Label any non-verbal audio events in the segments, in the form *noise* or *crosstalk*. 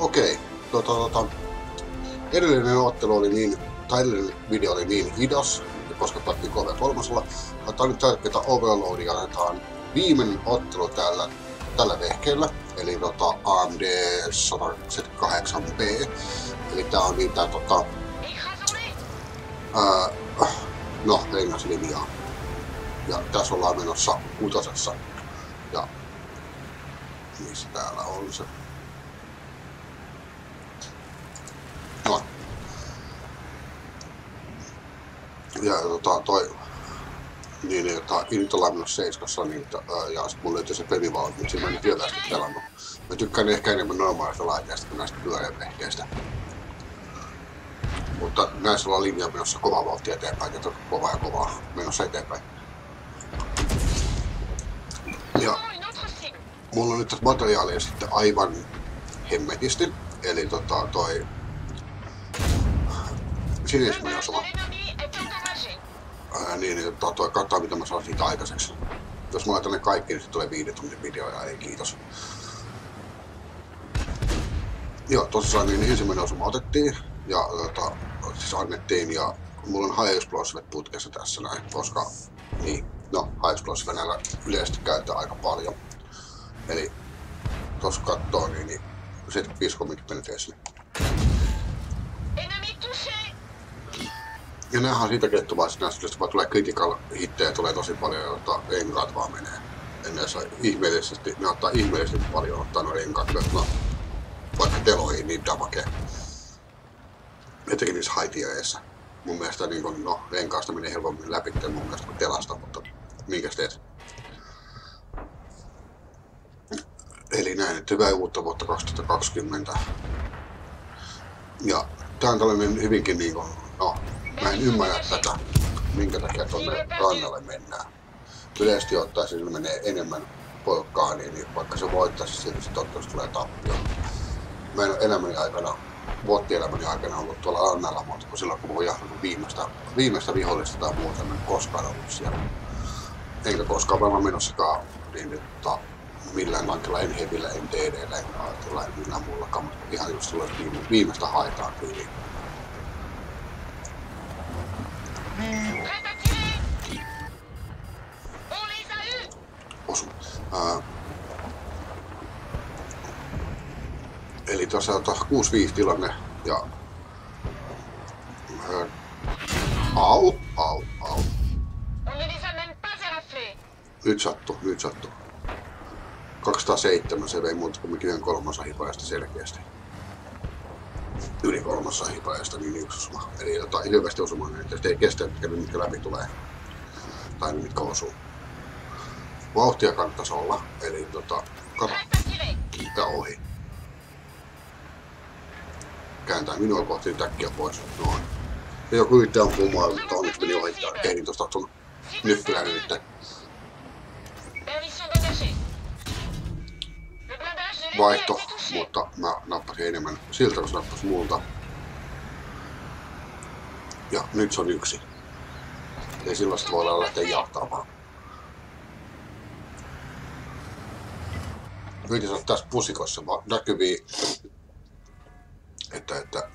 okei. Tota, tota, edellinen ottelu oli niin, tai edellinen video oli niin hidas, koska pelattiin 3 kolmosella. Otetaan nyt tärkeää overloadia, annetaan viimeinen ottelu tällä, tällä vehkeellä, eli tota AMD 178B. Eli tää on niitä tota, ää, no, rengaslinjaa. Ja tässä ollaan menossa kutosessa. Ja missä täällä on se? No. Ja tota, toi niin, niin että ollaan menossa seiskassa, niin, ää, ja sitten mulla löytyy se pelivalmi, mutta siinä mä en vielä sitä pelannut. Mä tykkään ehkä enemmän normaalista laitteesta kuin näistä pyörävehkeistä. Mutta näissä ollaan linja menossa kovaa vauhtia eteenpäin, ja kovaa ja kovaa menossa eteenpäin. Ja mulla on nyt tässä materiaalia sitten aivan hemmetisti. Eli tota toi sinismin osuma. Ää, niin, niin tota, toi katsotaan mitä mä saan siitä aikaiseksi. Jos mä laitan ne kaikki, niin se tulee viiden tunnin video ja ei kiitos. Joo, tosissaan niin ensimmäinen osuma otettiin ja tota, siis annettiin ja mulla on High Explosive putkessa tässä näin, koska niin, no High Explosive näillä yleisesti käytetään aika paljon. Eli tuossa kattoo niin, niin 75 penetration. Ja näähän on siitä kettuvaista näistä, jos vaan tulee critical hittejä tulee tosi paljon, jotta enkaat vaan menee. En näissä ihmeellisesti, ne ottaa ihmeellisesti paljon ottaa noin enkaat, no, vaikka teloihin niin damage. Etenkin niissä haitiereissä. Mun mielestä niin kun, no, enkaasta menee helpommin läpi mun mielestä kuin telasta, mutta minkäs teet? Eli näin, että hyvää uutta vuotta 2020. Ja tää on tällainen hyvinkin niin kuin, no, mä en ymmärrä tätä, minkä takia tuonne rannalle mennään. Yleisesti ottaen sillä menee enemmän porukkaa, niin, niin vaikka se voittaisi, silti se toivottavasti tulee tappio. Mä en ole elämäni aikana, vuottielämäni aikana ollut tuolla rannalla, mutta kun silloin kun mä jahdannut viimeistä, viimeistä vihollista tai muuta, en koskaan ollut siellä. Enkä koskaan varmaan menossakaan niin, että millään lankella, en hevillä, en DDllä, en aatilla, en millään muullakaan, mutta ihan just silloin viimeistä haetaan tyyliin. Osu. Ää, eli tuossa on 6-5 tilanne ja au, au, au. Nyt sattu, nyt sattu. 207 se vei muuta kuin yhden kolmasosan hipajasta selkeästi. Yli kolmasosan hipajasta niin yksi osuma. Eli jotain hirveästi osumaan, niin että ei kestä, mitkä, mitkä läpi tulee. Tai mitkä osuu. Vauhtia kannattaisi olla, eli tota, kato, ja ohi. Kääntää minua kohti täkkiä pois. Noin. Ja joku yrittää ampua mua, mutta onneksi meni ohittaa. Ei niin tosta sun nyppylän nyt. vaihto, mutta mä nappasin enemmän siltä, kun nappasin muulta. Ja nyt se on yksi. Ei silloin voidaan lähteä jahtamaan. Yritin olla tässä pusikossa vaan näkyviä, että, että,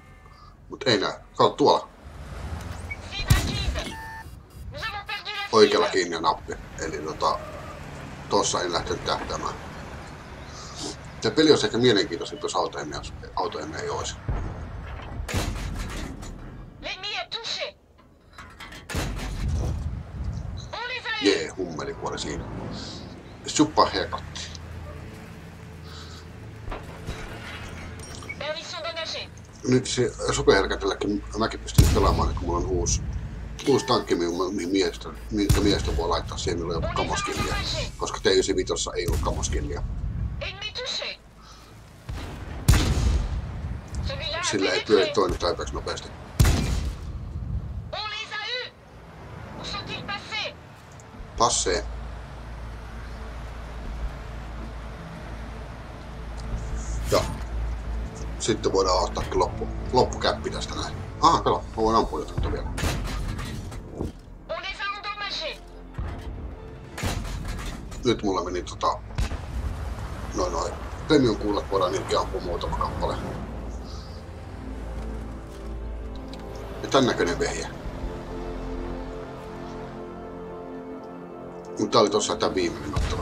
mutta ei näe. Kato tuolla. Oikealla kiinni nappi. Eli tota, tossa en lähtenyt tähtäämään. Tämä peli olisi ehkä mielenkiintoisempi, jos autoemme, autoemme ei olisi. Jee, hummelikuori siinä. Suppa herkatti. Nyt se superherkätelläkin mäkin pystyn pelaamaan, kun mulla on uusi, uusi tankki, mihin miestä, minkä miestä voi laittaa siihen, milloin on kamoskillia. Koska T95 ei ollut kamoskillia. Sillä ei pyöri toinen tarpeeksi nopeasti. Passee. Ja sitten voidaan ottaa loppu, loppukäppi tästä näin. Aha, kato, mä voin ampua jotain vielä. Nyt mulla meni tota... Premium kuulat voidaan niinkin ampua muutama kappale. Ja tän näköinen vehje. Mutta tää oli tossa tää viimeinen ottelu.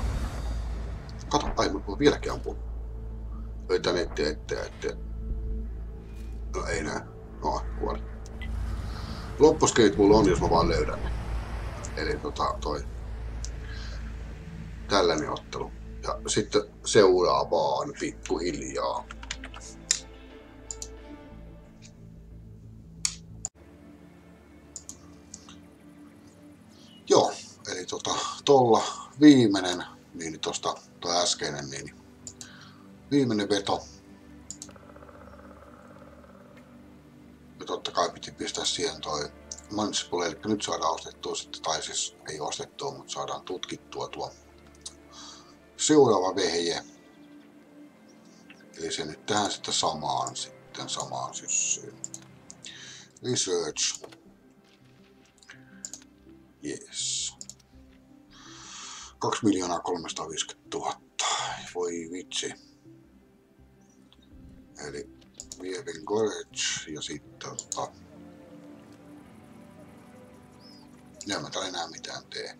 Kato, ai mä voi vieläkin ampua. Ei tän eteen, eteen, eteen. No ei näe. No, kuoli. Loppuskeit mulla on, jos mä vaan löydän. Eli tota, toi tällainen ottelu. Ja sitten seuraavaan pikkuhiljaa. Joo, eli tota, tolla viimeinen, niin tosta tuo äskeinen, niin viimeinen veto. Ja totta kai piti pistää siihen toi Mansipulle, eli nyt saadaan ostettua sitten, tai siis ei ostettua, mutta saadaan tutkittua tuo seuraava vehje. Eli se nyt tähän sitten samaan, sitten samaan syssyyn. Research. Yes. 2 miljoonaa 350 000. Voi vitsi. Eli Vievin Gorge ja sitten tota... Ja mä täällä enää mitään tee.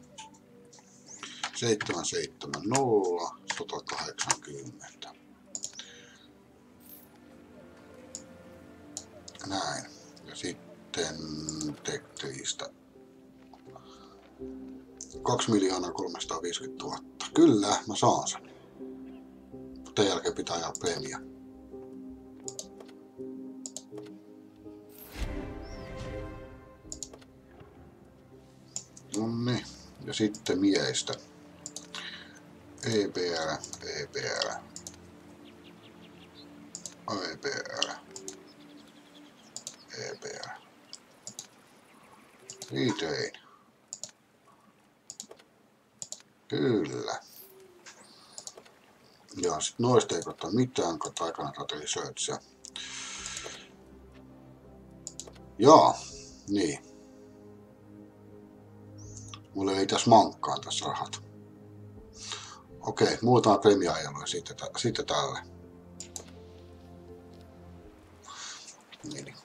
770 180. Näin. Ja sitten tekteistä 2 miljoonaa 350 000. Kyllä, mä saan sen. Tämän jälkeen pitää ajaa premia. Nonni. Ja sitten miestä. EBR, EBR, EBR, EBR. Retain. Kyllä. Ja sit noista ei katso mitään, kun aikana katselin searchia. Joo, niin. Mulla ei tässä mankkaan tässä rahat. Okei, muutama premiaajelu sitten, sitten tälle. Niin.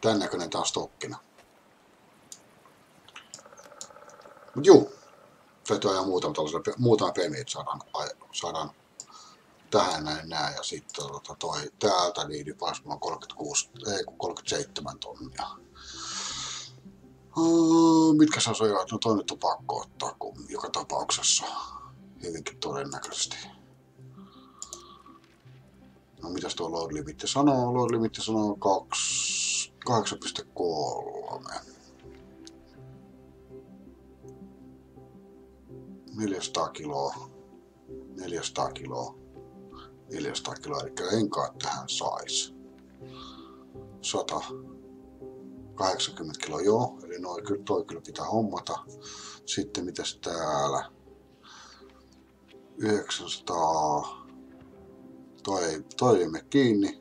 Tän näköinen taas stokkina. Mut juu, täytyy ajaa muutama, muutama premi, että saadaan, saadaan tähän näin nää ja sitten tota, toi täältä niin paras mulla 36, ei 37 tonnia. Uh, mitkä sä sojaat? No toi nyt on pakko ottaa kun joka tapauksessa hyvinkin todennäköisesti. No mitäs tuo load limitti sanoo? Load limitti sanoo 8,3. 400 kiloa. 400 kiloa. 400 kiloa, eli renkaat tähän sais. 180 kiloa, joo, eli noin, toi kyllä pitää hommata. Sitten mitäs täällä? 900. Toi toi ei mene kiinni.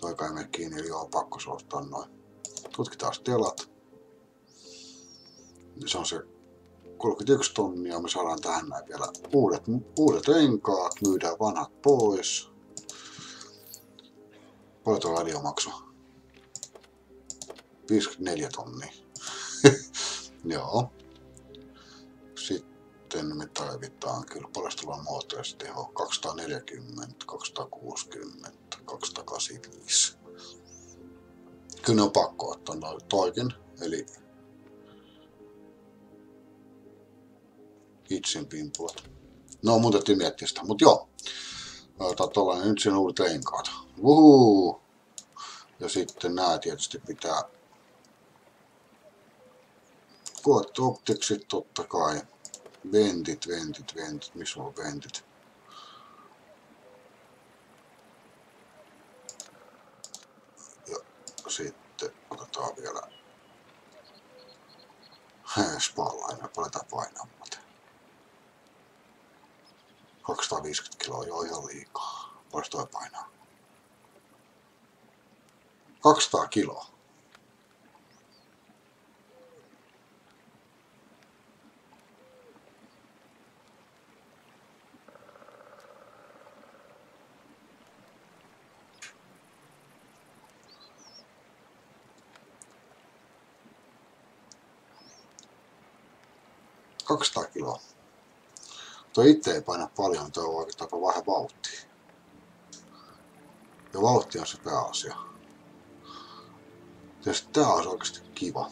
Toi ei mene kiinni, eli on pakko suostaa noin. Tutkitaan telat. Se on se 31 tonnia. Me saadaan tähän näin vielä uudet, uudet renkaat. Myydään vanhat pois. Paljon tuo radio maksoi? 54 tonnia. *laughs* Joo sitten me tarvitaan kyllä paljastuvan teho 240, 260, 285. Kyllä ne on pakko ottaa noin toikin, eli itsin pimpulat. No mun täytyy miettiä sitä, mutta joo. Otetaan tollanen nyt sen uudet renkaat. Uhuu. Ja sitten nämä tietysti pitää Kuot optiksit totta kai. Ventit, ventit, ventit. Missä on ventit? Ja sitten otetaan vielä spallaimer, paljon tää painammat. 250 kiloa jo ihan liikaa. Paljon toi painaa? 200 kiloa. 200 kiloa. Tuo itse ei paina paljon, tuo on oikeastaan vähän vauhtia. Ja vauhti on se pääasia. Ja tää olisi oikeasti kiva.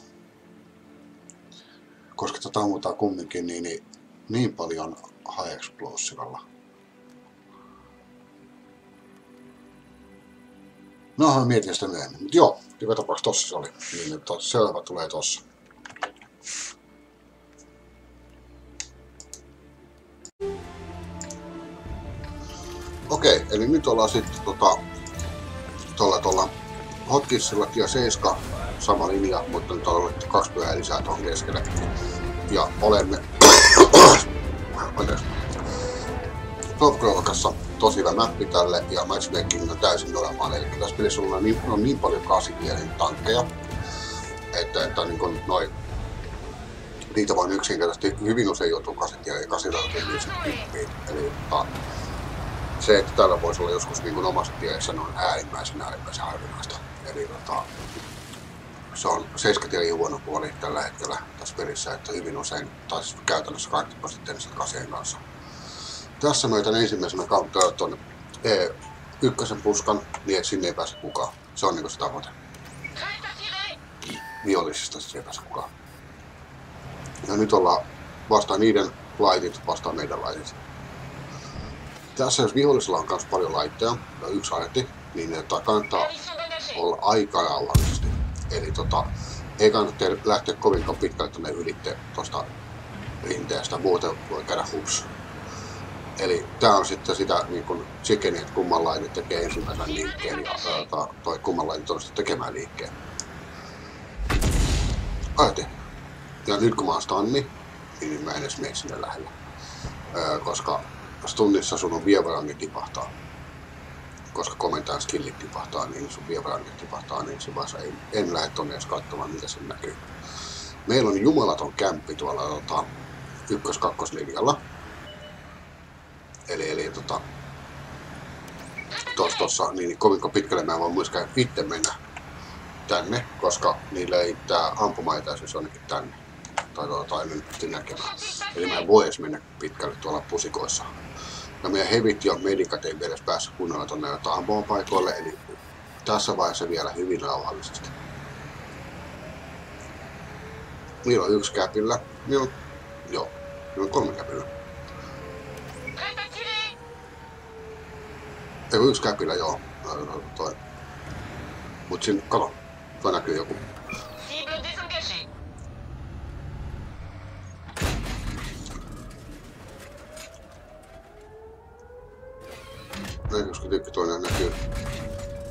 Koska tätä ammutaan kumminkin niin, niin, niin paljon high explosivella. No, mietin sitä myöhemmin. Mutta joo, joka tapauksessa tossa se oli. Niin, seuraava tulee tossa. Okei, eli nyt ollaan sitten tota, tuolla, tuolla Hotkissilla ja 7 sama linja, mutta nyt on kaksi pyörää lisää tuohon keskelle. Ja olemme *coughs* Top tosi hyvä mappi tälle ja matchmaking on täysin normaali. Eli tässä pelissä on niin, on niin paljon kaasikielen tankkeja, että, että niin kuin noin niitä vaan yksinkertaisesti hyvin usein joutuu kasikieleen ja niin Eli ta, se, että täällä voisi olla joskus niin kuin omassa tiessä, on äärimmäisen äärimmäisen harvinaista. Eli tota, se on 70 huono puoli tällä hetkellä tässä pelissä, että hyvin usein, tai siis käytännössä kaikki prosenttia kasien kanssa. Tässä mä yritän ensimmäisenä kautta tuonne e, ykkösen puskan, niin että sinne ei pääse kukaan. Se on niinku se tavoite. Vihollisista siis ei pääse kukaan. Ja nyt ollaan vastaan niiden laitit, vastaan meidän laitit. Tässä jos vihollisella on myös paljon laitteja, ja yksi laitti, niin että kannattaa olla aika rauhallisesti. Eli tota, ei kannata lähteä kovinkaan pitkälle tuonne ylitte tuosta rinteestä, muuten voi käydä hups. Eli tämä on sitten sitä niin kun chickeni, että kummanlainen tekee ensimmäisen liikkeen ja ää, toi kummanlainen todesta tekemään liikkeen. Ajate. Ja nyt kun mä oon stanni, niin mä en edes mene sinne lähelle. Ää, koska stunnissa sun on vievarangi tipahtaa. Koska komentajan skillit tipahtaa, niin sun vievarangi tipahtaa, niin se vaiheessa ei, en lähde tonne edes katsomaan, mitä se näkyy. Meillä on jumalaton kämppi tuolla tota, ykkös-kakkoslinjalla Eli, eli tota, tuossa, tuossa niin kovin pitkälle mä en voi myöskään itse mennä tänne, koska niillä ei tää ampumaetäisyys onnekin tänne. Tai, tai, tai nyt näkemään. Eli mä en voi edes mennä pitkälle tuolla pusikoissa. Ja meidän hevit ja medikat ei edes päässyt kunnolla tuonne ampumapaikoille, eli tässä vaiheessa vielä hyvin rauhallisesti. Niillä on yksi käpillä. Niillä on, joo, niillä on kolme käpillä. Ei kun yksi käpillä, joo. Toi. Mut siinä, kato, toi näkyy joku. Näkyykö tyyppi toinen näkyy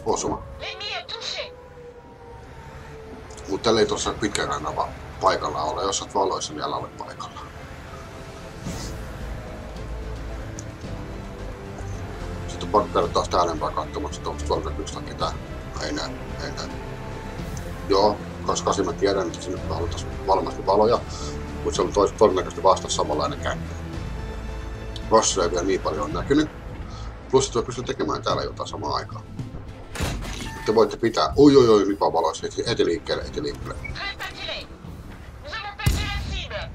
osuma. Mut tällä ei tossa pitkän rannan paikalla ole, jos oot valoissa vielä ole paikalla. pakko käydä taas äänenpää katsomassa, että onko tuolla näkyykö ketään. Ei näe, ei näe. Joo, koska mä tiedän, että sinne haluttaisiin valmasti valoja, mutta se on tois, todennäköisesti vasta samanlainen käynti. Rossa ei vielä niin paljon näkynyt. Plus, että pystyy tekemään täällä jotain samaan aikaan. Te voitte pitää, oi oi oi, lipa valoissa, heti liikkeelle, heti liikkeelle.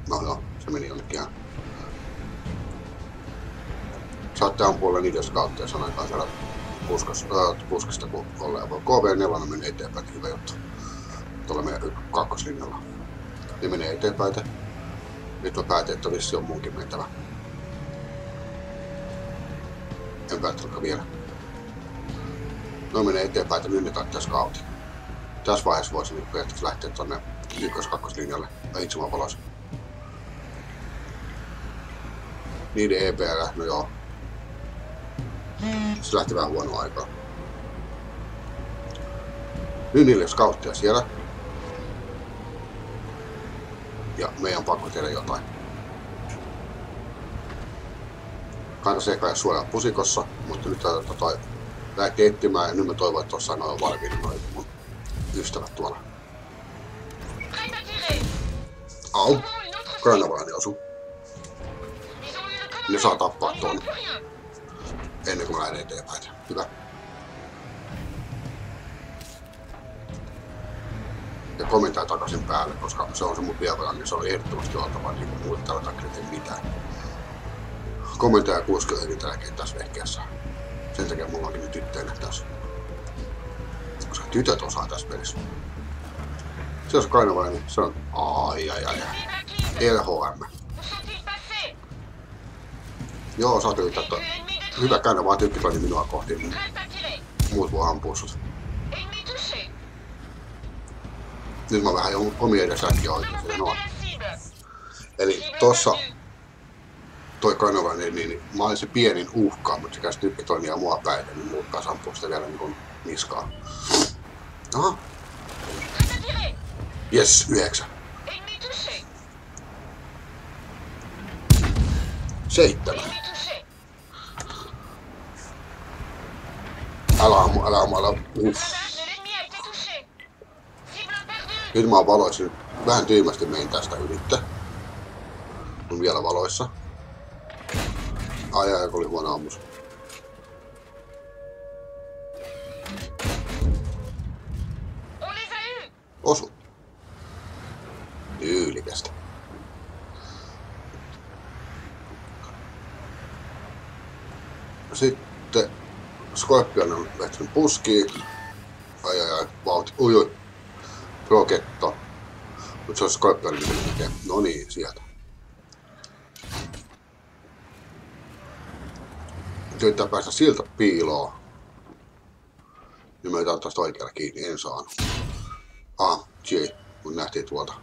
No joo, se meni jonnekin ihan saatte ampua niitä kautta ja sanotaan siellä puskasta, äh, puskasta kun ollaan. KV4 menee eteenpäin, hyvä juttu. Tuolla meidän kakkoslinnalla. Ne menee eteenpäin. Nyt mä päätin, että olisi on munkin mentävä. En päättänyt vielä. No menee eteenpäin, että nyt ne scoutin. Tässä vaiheessa voisi niin periaatteessa lähteä tuonne ykkös-kakkoslinjalle ja itse valossa. Niiden EPL, no joo, se lähti vähän huono aikaa. Nyt niillä skauttia siellä. Ja meidän on pakko tehdä jotain. Kannattaisi ehkä suojaa pusikossa, mutta nyt tätä tota, lähti etsimään ja nyt mä toivon, että tuossa noin valmiina noin mun ystävät tuolla. Au, granavaani osu. Ne saa tappaa tuonne ennen kuin mä lähden eteenpäin. Hyvä. ja komentaja takaisin päälle, koska se on se mun työväline, niin se on ehdottomasti oltava niin kuin muut tällä takia mitään. Komentaja kuski on hyvin tärkeä tässä vehkeessä. Sen takia mulla onkin tyttöinä tässä. Koska tytöt osaa tässä pelissä. Se on kainavainen, se on ai ai ai. LHM. Joo, sä yrittää to... Hyvä käännä vaan tykkipani minua kohti, niin muut voi ampua sut. Nyt mä vähän jo omia edes äkkiä oikein noin. Eli tossa toi kanava, niin, niin, niin mä olin se pienin uhka, mutta se käsi tykkitoimia mua päin, niin muut taas sitä vielä niin niskaa. Aha. Yes, yhdeksän. Seitsemän. Älä ammu, älä ammu, älä Uff. Nyt mä oon valoissa. Vähän tyhmästi mein tästä ylittä. On vielä valoissa. Ai ai, oli huono ammus. Osu. Tyylikästä. Sitten Scorpion on lähtenyt puskiin. Ai ai ai, vauhti, ui ui. Roketto. Mutta se on Scorpion, mitä tekee. No niin, sieltä. Yrittää päästä siltä piiloon. Niin mä yritän tästä oikealla kiinni, en saanut. Ah, J, kun nähtiin tuolta.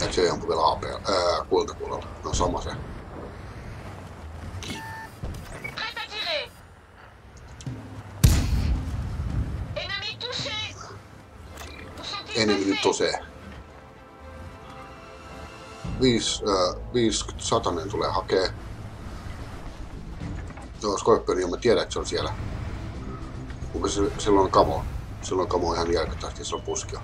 Ja J ampui vielä AP, ää. No sama se. Enemmän nyt tosee. 5, äh, 50 satanen tulee hakee. Joo, Scorpion, mä tiedän, että se on siellä. Mutta se, silloin on kamo. Silloin kamo ihan järkyttävästi, se on puskia.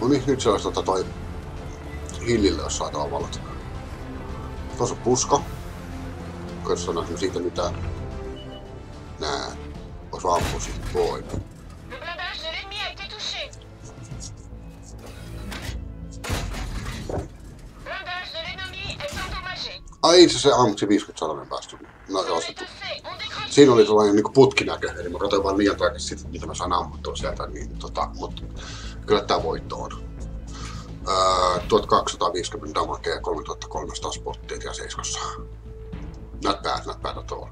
No niin, nyt se olisi tota toi hillille, jos saatava valot. Tuossa on puska. On siitä mitään. Nää. Osa ampua siitä. Voi. Ai se ammutsi 50 salainen päästä. No joo, se Siinä oli sellainen niin putkinäkö, eli mä katsoin vaan liian tarkasti sitä, mitä mä saan ammuttua sieltä, niin tota, mutta kyllä tää voitto on. Öö, 1250 damakea ja 3300 spottia ja seiskossa. Bad, not bad at all.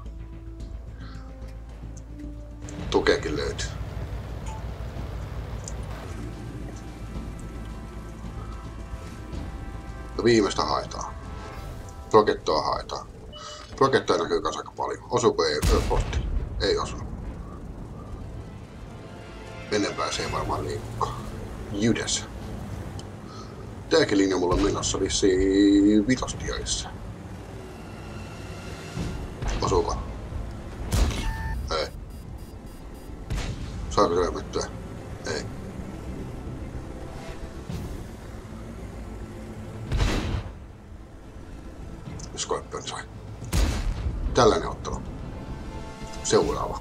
Tukeekin löytyy. Ja viimeistä haetaan. Rokettoa haetaan. Rokettoja näkyy kanssa aika paljon. Osuuko ei potti? Ei osu. Vene pääsee varmaan liikkaa. Jydes. Tääkin linja mulla on menossa vissiin vitostioissa. Osuuko? Scorpion sai. Tällainen ottelu. Seuraava.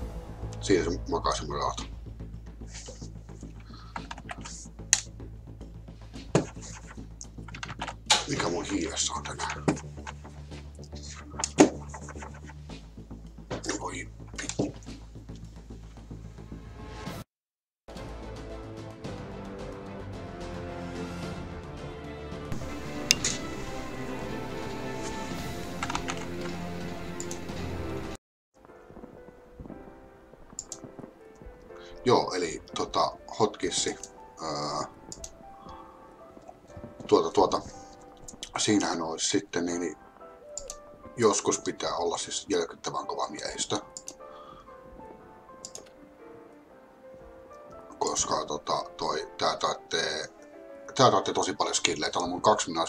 Siinä se makaa semmoinen auto.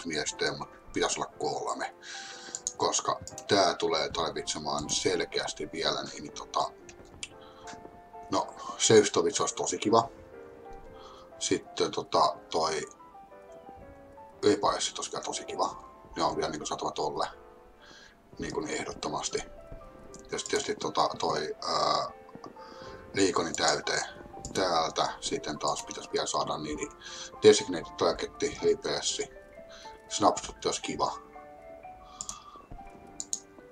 Miehistöä, mutta pitäisi olla kolme. Koska tää tulee tarvitsemaan selkeästi vielä niin, niin tota, No, Seustovic olisi tosi kiva. Sitten tota, toi Epaessi olisi vielä tosi kiva. Ne on vielä niin satava tolle. niin kuin ehdottomasti. Sitten tietysti tota, toi ää, liikoni täyteen täältä. Sitten taas pitäisi vielä saada niin, niin designated targetti, EPS. Snapshot olisi kiva.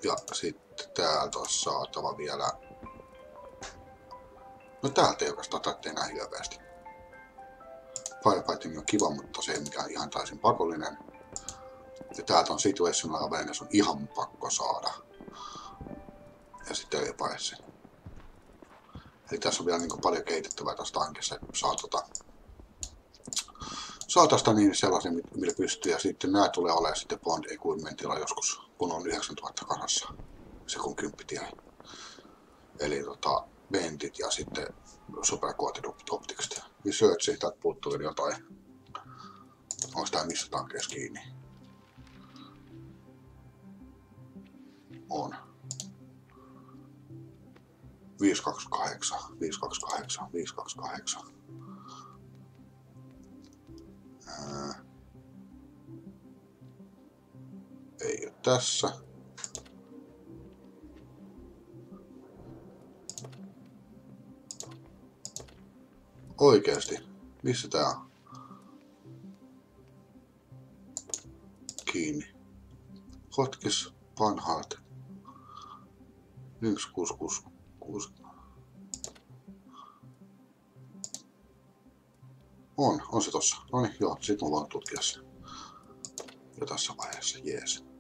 Ja sitten täältä olisi saatava vielä... No täältä ei oikeastaan tarvitse enää hirveästi. Firefighting on kiva, mutta se ei mikään ihan täysin pakollinen. Ja täältä on situational awareness on ihan pakko saada. Ja sitten EPS. Eli tässä on vielä niin paljon kehitettävää tässä tankissa, että saa tota, saa tästä niin sellaisen, millä pystyy. Ja sitten nämä tulee olemaan sitten Bond Equipmentilla joskus, kun on 9000 kanassa se kun kymppitie. Eli tota, ventit ja sitten superquoted optikset. Researchi, täältä puuttuu jotain. Onko tämä missä tankeessa kiinni? On. 528, 528, 528. tässä. Oikeesti. Missä tää on? Kiinni. Hotkis Panhart. 1666. On, on se tossa. No niin, joo, sit mä voin tutkia se. Jo tässä vaiheessa, jees.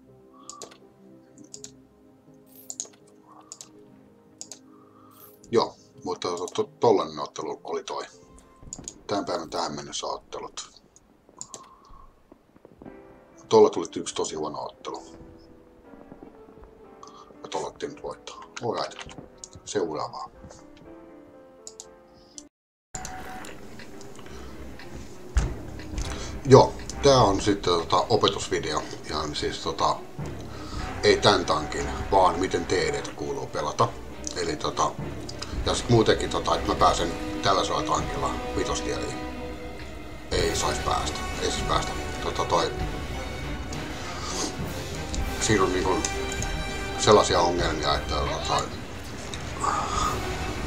Mutta to, to, tollanen ottelu oli toi. Tämän päivän tähän mennessä ottelut. Tuolla tuli yksi tosi huono ottelu. Ja tuolla nyt voittaa. Alright. Seuraavaa. Joo, tää on sitten tota, opetusvideo. Ihan siis tota, ei tän tankin, vaan miten TD kuuluu pelata. Eli tota, ja sit muutenkin tota, että mä pääsen tällaisella tankilla vitostieliin. Ei sais päästä. Ei siis päästä. Tota, toi, siinä on niin sellaisia ongelmia, että tota,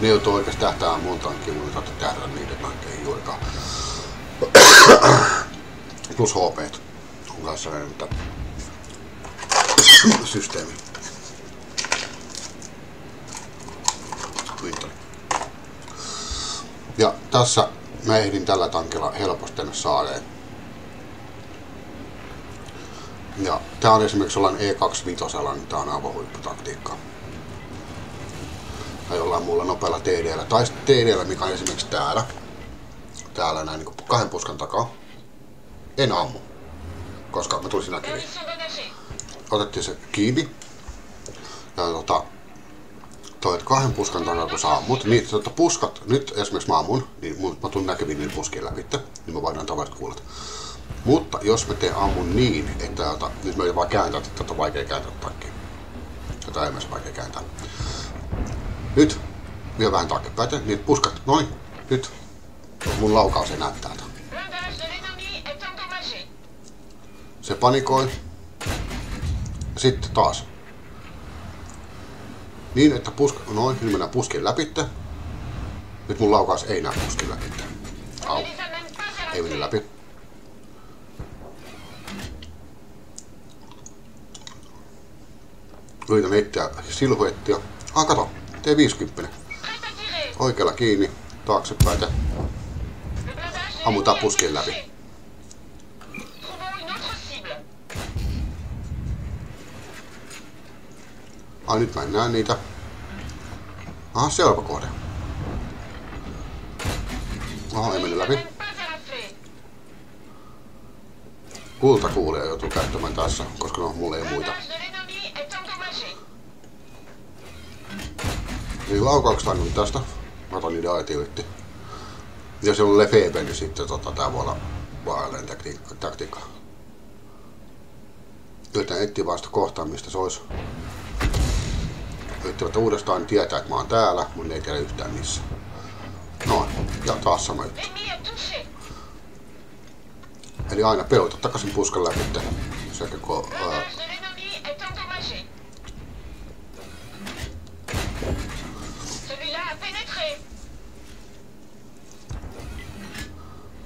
ne joutuu oikeasti tähtäämään mun tankkiin, mun tähdätä niiden tankkeihin juurikaan. Plus HP on kanssa että systeemi. Ja tässä mä ehdin tällä tankilla helposti tänne saareen. Ja tää on esimerkiksi sellainen E25, niin tää on aivan huipputaktiikka. Tai jollain muulla nopealla TDllä. Tai TDllä, mikä on esimerkiksi täällä. Täällä näin niin kahden puskan takaa. En ammu. Koska mä tulisin näkyviin. Otettiin se kiinni. Ja tota, toi kahden puskan takaa kun saa ammut, niin tota puskat, nyt esimerkiksi mä ammun, niin mun, mä tuun näkyviin niin puskien läpi, niin mä voidaan tavalliset kuulet. Mutta jos mä teen ammun niin, että jota, nyt mä vaan kääntää, että tätä on vaikea kääntää takkiin. Tätä ei myös vaikea kääntää. Nyt vielä vähän taaksepäin, niin puskat, noin, nyt. Mun laukaus ei näy täältä. Se panikoi. Sitten taas. Niin, että puska, noin, nyt mennään puskin läpi. Nyt mun laukaus ei näy puskin läpi. Au. Ei mene läpi. Yritän etsiä silhuettia. Ah, kato. T50. Oikealla kiinni. Taaksepäin. Ammutaan puskin läpi. Ai nyt mä en näe niitä. Aha, seuraava kohde. Oho, ei mennyt läpi. Kultakuulia joutuu käyttämään tässä, koska no, mulla ei muita. Niin laukaukset on tästä. Mä otan niiden aitioitti. Ja se on Lefebvre, niin sitten tota, tää voi olla vaarallinen taktiikka. taktiikka. Yritän etsiä vasta kohtaa, mistä se olisi yrittävät uudestaan niin tietää, että mä oon täällä, mun ei tiedä yhtään missä. No, ja taas sama juttu. Eli aina peluta takaisin puskan läpi, sekä kun... Ää...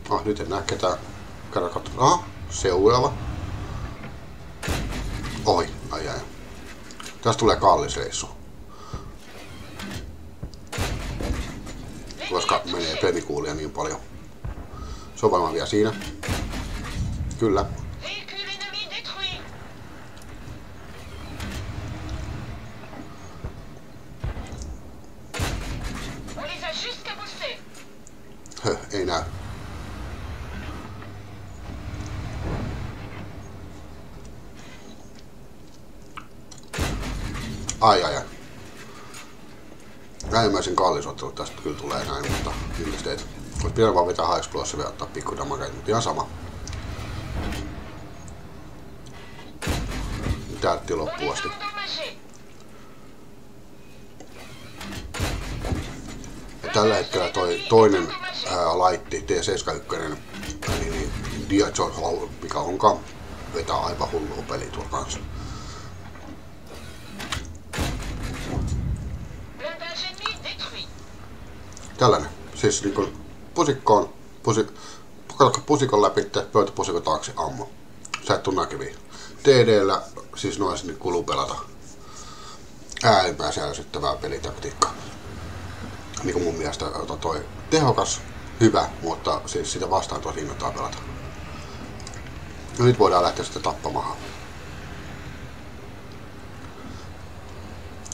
Ah, nyt en näe ketään. Käydään katsomaan. Ah, seuraava. Oi, ai ai. Tästä tulee kallis reissu. Koska menee pelikuulia niin paljon. Se on varmaan vielä siinä. Kyllä. Höh, ei näy. Ai ai ai. Äärimmäisen kallis ottelu tästä kyllä tulee näin, mutta ilmeisesti Voisi vielä vaan vetää high explosive ja ottaa pikku damageita, mutta ihan sama. Täytti loppuun asti. Ja tällä hetkellä toi toinen ää, laitti, T71, niin, niin Dia Hall, mikä onkaan, vetää aivan hullua peliä tuolla kanssa. Tällainen. Siis niin kuin pusikkoon, pusi, katsokko pusikon läpi, pöytä pusikon taakse ammu. Sä et tuu näkyviin. TDllä siis noissa niin kuluu pelata. Äärimmäisen ärsyttävää pelitaktiikkaa. Niin kuin mun mielestä tota, toi tehokas, hyvä, mutta siis sitä vastaan tosi innoittaa pelata. Ja nyt voidaan lähteä sitten tappamaan.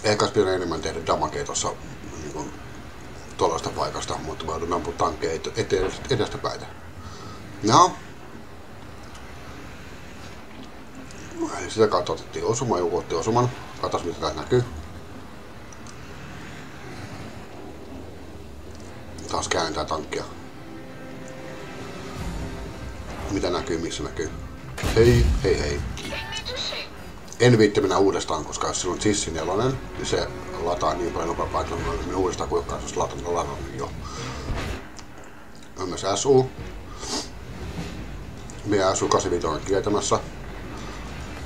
Ehkä olisi pitänyt enemmän tehdä damagea tuossa niin tuollaista paikasta, mutta mä joudun ampua tankkeja edestä päitä. No. Sitä kautta otettiin osuma, joku otti osuman. Katsos mitä täältä näkyy. Taas kääntää tankkia. Mitä näkyy, missä näkyy? Hei, hei, hei. En viitti mennä uudestaan, koska jos sillä on Sissi nelonen, niin se lataa niin paljon nopeampaa, että on mennä uudestaan kuin jos latannut ladannut jo. On myös SU. Meidän SU 85 on kiertämässä.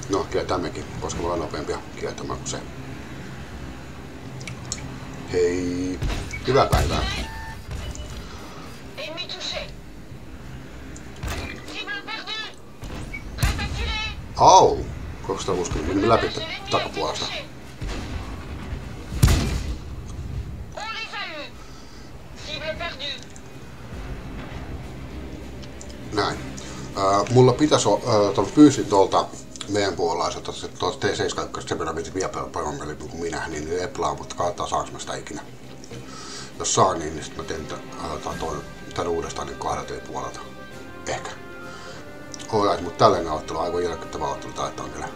No, kiertämmekin, koska me ollaan nopeampia kiertämään kuin se. Hei, hyvää päivää. Touché. Cible perdue. Prêt à tirer. Au! 260 meni läpi takapuolesta. Näin. Äh, mulla pitäisi olla, äh, pyysin tuolta meidän puolalaiselta se tuolta T71 sen verran vielä paljon peli kuin minä, niin eplaa, mutta katsotaan saanko mä sitä ikinä. Jos saan, niin, niin sitten mä teen tämän, äh, ton, tän uudestaan niin kahdelta puolelta. Ehkä. Alright, mutta tällainen ottelu on aivan järkyttävä ottelu tällä tankilla.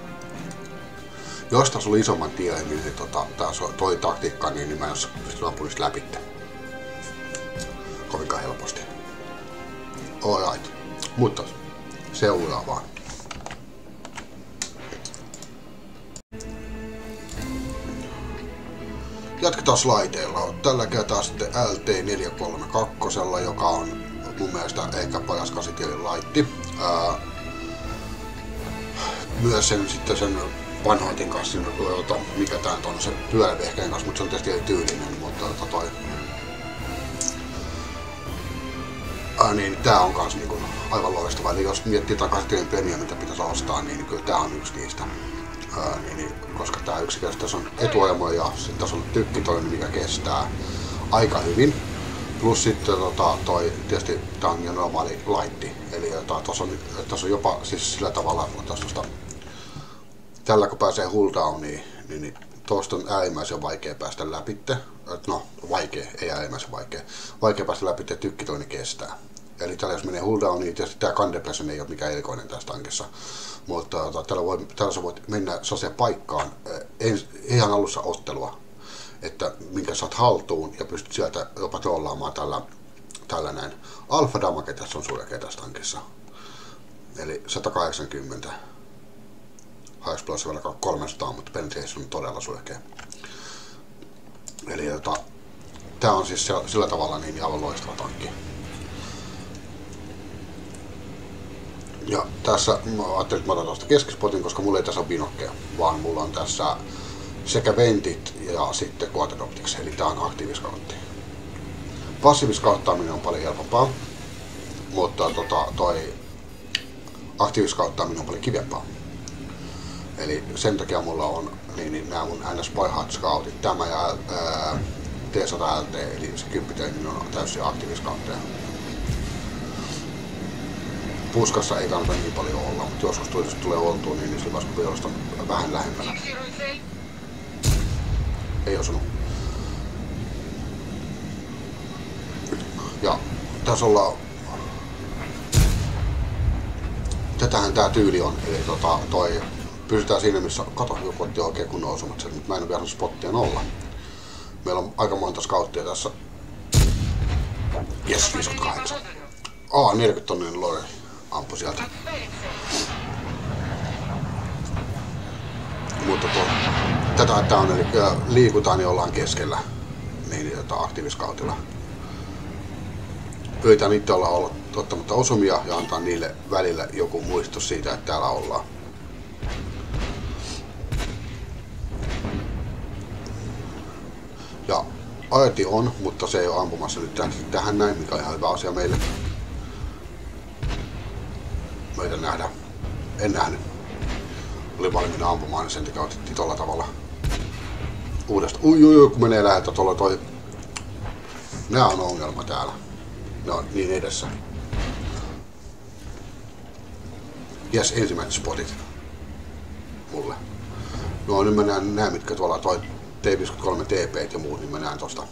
Jos tässä oli isomman tien, niin, tota, taas toi taktiikka, niin, niin mä en sitä läpi. Kovinkaan helposti. Alright. Mutta seuraavaan. Jatketaan slaiteilla. Tällä kertaa sitten LT432, joka on mun mielestä ehkä paras kasitielin laitti. Ää, myös sen, sitten sen vanhoitin kanssa, jota, mikä tää on, se pyörävehkeen kanssa, mutta se on tietysti tyylinen, mutta tota toi, Ää, niin tää on kans niinku aivan loistava. Eli jos miettii takaisin peliä, mitä pitäisi ostaa, niin kyllä tää on yksi niistä. Ää, niin, niin, koska tää yksinkertaisesti tässä on etuajamo ja sitten tässä on tykkitoimi, mikä kestää aika hyvin. Plus sitten tota, toi, tietysti tää on normaali laitti. Eli tota, tuossa on, tossa on jopa siis sillä tavalla, että tosta, tällä kun pääsee hulldowniin, niin, niin tuosta on äärimmäisen vaikea päästä läpi. No, vaikea, ei äärimmäisen vaikea. Vaikea päästä läpi, että tykkitoini kestää. Eli tällä jos menee hulldowniin, niin tietysti tämä Candepression ei ole mikään erikoinen tässä tankissa. Mutta tota, tällä, voi, tällä sä voit mennä sellaiseen paikkaan eh, ihan alussa ottelua, että minkä saat haltuun ja pystyt sieltä jopa trollaamaan tällä, tällä näin. Alpha damage tässä on surkea tässä tankissa. Eli 180 high explosive 300, mutta penetration on todella surkea. Eli tota, tää on siis sillä, sillä tavalla niin aivan loistava tankki. Ja tässä mä ajattelin, että mä otan tuosta keskispotin, koska mulla ei tässä ole binokkeja, vaan mulla on tässä sekä ventit ja sitten quarter optics, eli tää on aktiiviskautti. Passiiviskauttaminen on paljon helpompaa, mutta tota, toi aktiiviskauttaminen on paljon kivempaa. Eli sen takia mulla on niin, niin nämä mun ns. parhaat scoutit. Tämä ja ää, T100 LT, eli se 10 niin on täysin aktiiviskautteja. Puskassa ei kannata niin paljon olla, mutta joskus tulee, oltua, niin, niin silloin on vähän lähempänä ei osunut. Ja tässä ollaan... tätähän tää tyyli on, eli tota, toi pysytään siinä missä kato joku otti oikein kunnon osumat, nyt mä en ole vielä spottia nolla. Meillä on aika monta scouttia tässä. Jes, 58. Aa, 40 tonnin lore ampu sieltä. Mutta tuo tätä tää on, eli liikutaan ja ollaan keskellä niin, tota, aktiiviskautilla. Yritän itse olla, ottamatta osumia ja antaa niille välillä joku muistus siitä, että täällä ollaan. Ja aeti on, mutta se ei ole ampumassa nyt täh- tähän näin, mikä on ihan hyvä asia meille. Meitä nähdään. En nähnyt oli valmiina ampumaan, niin sen takia otettiin tolla tavalla uudestaan. Ui, ui, ui, kun menee läheltä tuolla toi... Nää on ongelma täällä. Ne on niin edessä. Jes, ensimmäiset spotit. Mulle. No nyt mä näen nää, mitkä tuolla toi T53 TP ja muut, niin mä näen tosta.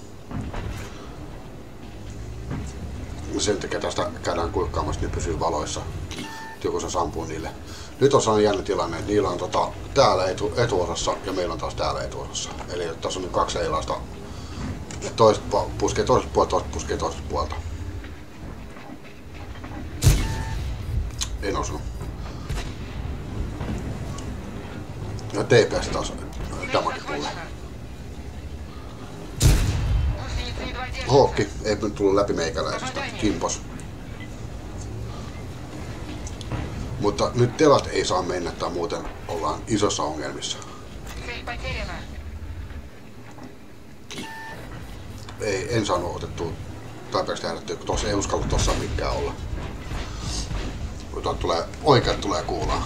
Sen takia tästä käydään kuikkaamassa, niin pysyy valoissa. Joku saa ampuu niille. Nyt on sellainen jännä tilanne, että niillä on tota, täällä etu, etuosassa ja meillä on taas täällä etuosassa. Eli tässä on nyt kaksi erilaista. Toiset puskee toisesta puolta, toiset puskee toisesta puolta. En osunut. Ja TPS taas damage tulee. Hookki, ei nyt tullut läpi meikäläisestä. Kimpos. Mutta nyt telat ei saa mennä tai muuten ollaan isossa ongelmissa. Ei, en sano otettu tarpeeksi tehdä, kun tuossa ei uskalla tuossa mikään olla. Mutta tulee, oikeat tulee kuulla.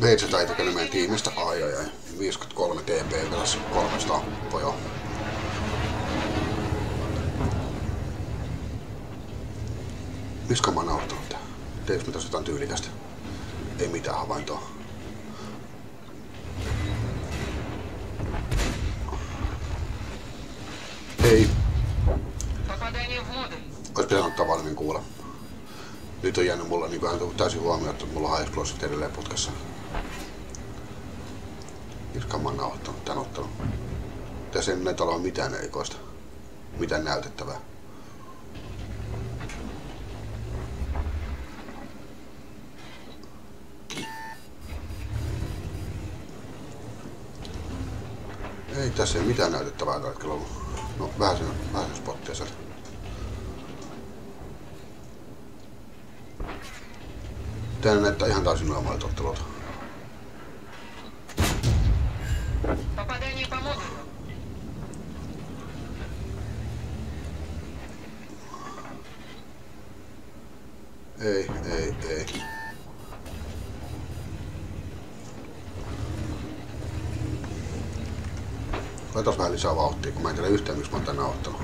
Veitsi taitokeli meidän tiimistä, ai ai ai, 53 TP, tässä 300 pojo. Miska mä nauhoitan tää? Teekö mä jotain tyylikästä? Ei mitään havaintoa. Ei. Olisi pitänyt ottaa valmiin kuulla. Nyt on jäänyt mulla niin kuin täysin huomioon, että mulla on High edelleen putkassa. Miska mä oon tän ottanut. Tässä ei näitä ole mitään erikoista. Mitään näytettävää. Tässä ei mitään näytettävää tällä hetkellä ollut. No vähän sen, vähän sen spottia sieltä. Tää näyttää ihan täysin normaalilta ottelulta. lisää vauhtia, kun mä en tiedä yhtään, miksi mä oon tänään ottanut.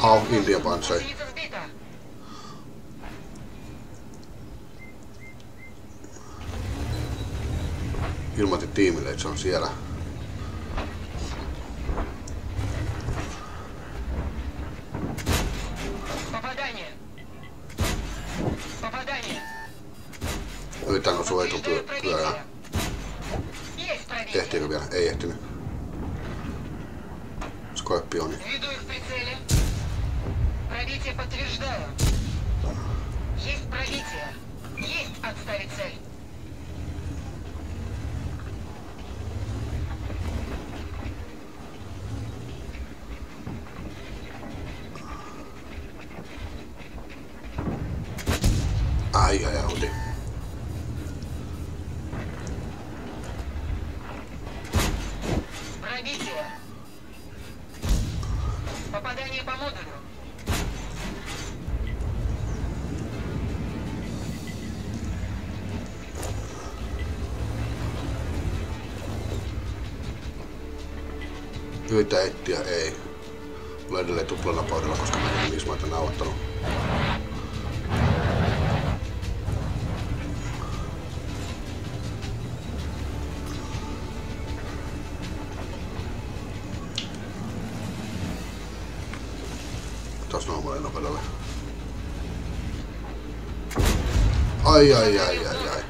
Au, India Panzer. Ilmoitin tiimille, että se on siellä. Ai ai ai, Ai ai ai ai ai.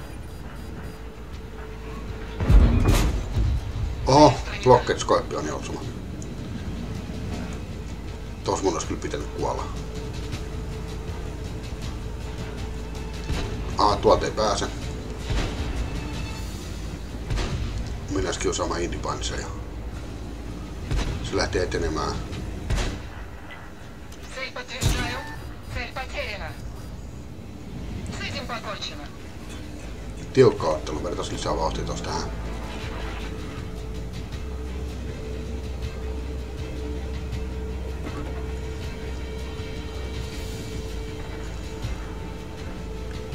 Oho, Rocket Scorpion osuma. Tos mun olisi kyllä pitänyt kuolla. Ah, tuolta ei pääse. Minä kiusaamaan indipansseja. Se lähti etenemään. saataisiin lisää vauhtia tuossa tähän.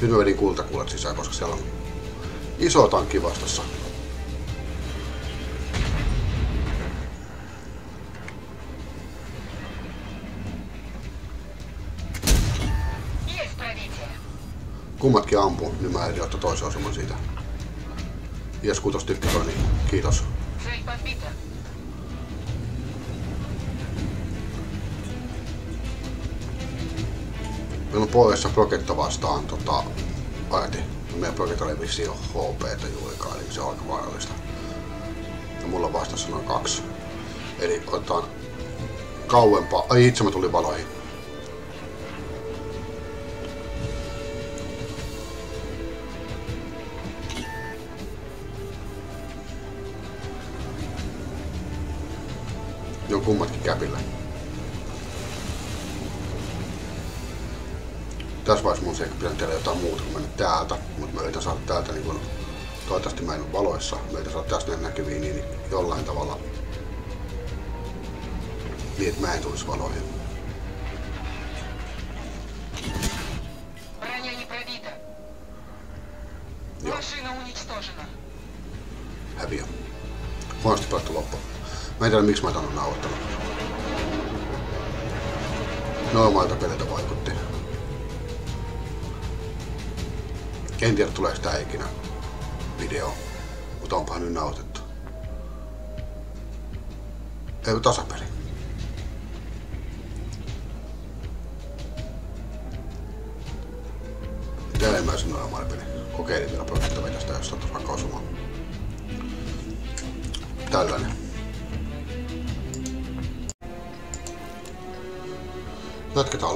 Nyt mä vedin kultakuulet sisään, koska siellä on iso tankki vastassa. kummatkin ampuu, niin mä en ottaa toisen osuman siitä. Jes 6 tykkikoni. Kiitos. Reippaat mitä? Meillä on pohjassa Progetta vastaan tota, ajati. Meidän Progetta oli vissiin HPtä juurikaan, eli se on aika vaarallista. Ja mulla on vastassa noin kaksi. Eli otetaan kauempaa. Ai itse mä tulin valoihin. Kummatkin käpillä. Tässä vaiheessa mun se ehkä pitänyt tehdä jotain muuta kuin mennä täältä, mutta mä yritän saada täältä niin kun, toivottavasti mä en ole valoissa, mä yritän saada tästä näkyviin niin jollain tavalla niin, että mä en tulisi valoihin. Mä en tiedä miksi mä tän on nauhoittanut. Normaalta peliltä vaikutti. En tiedä tuleeko tää ikinä video, mutta onpahan nyt nauhoitettu. Ei tasapeli.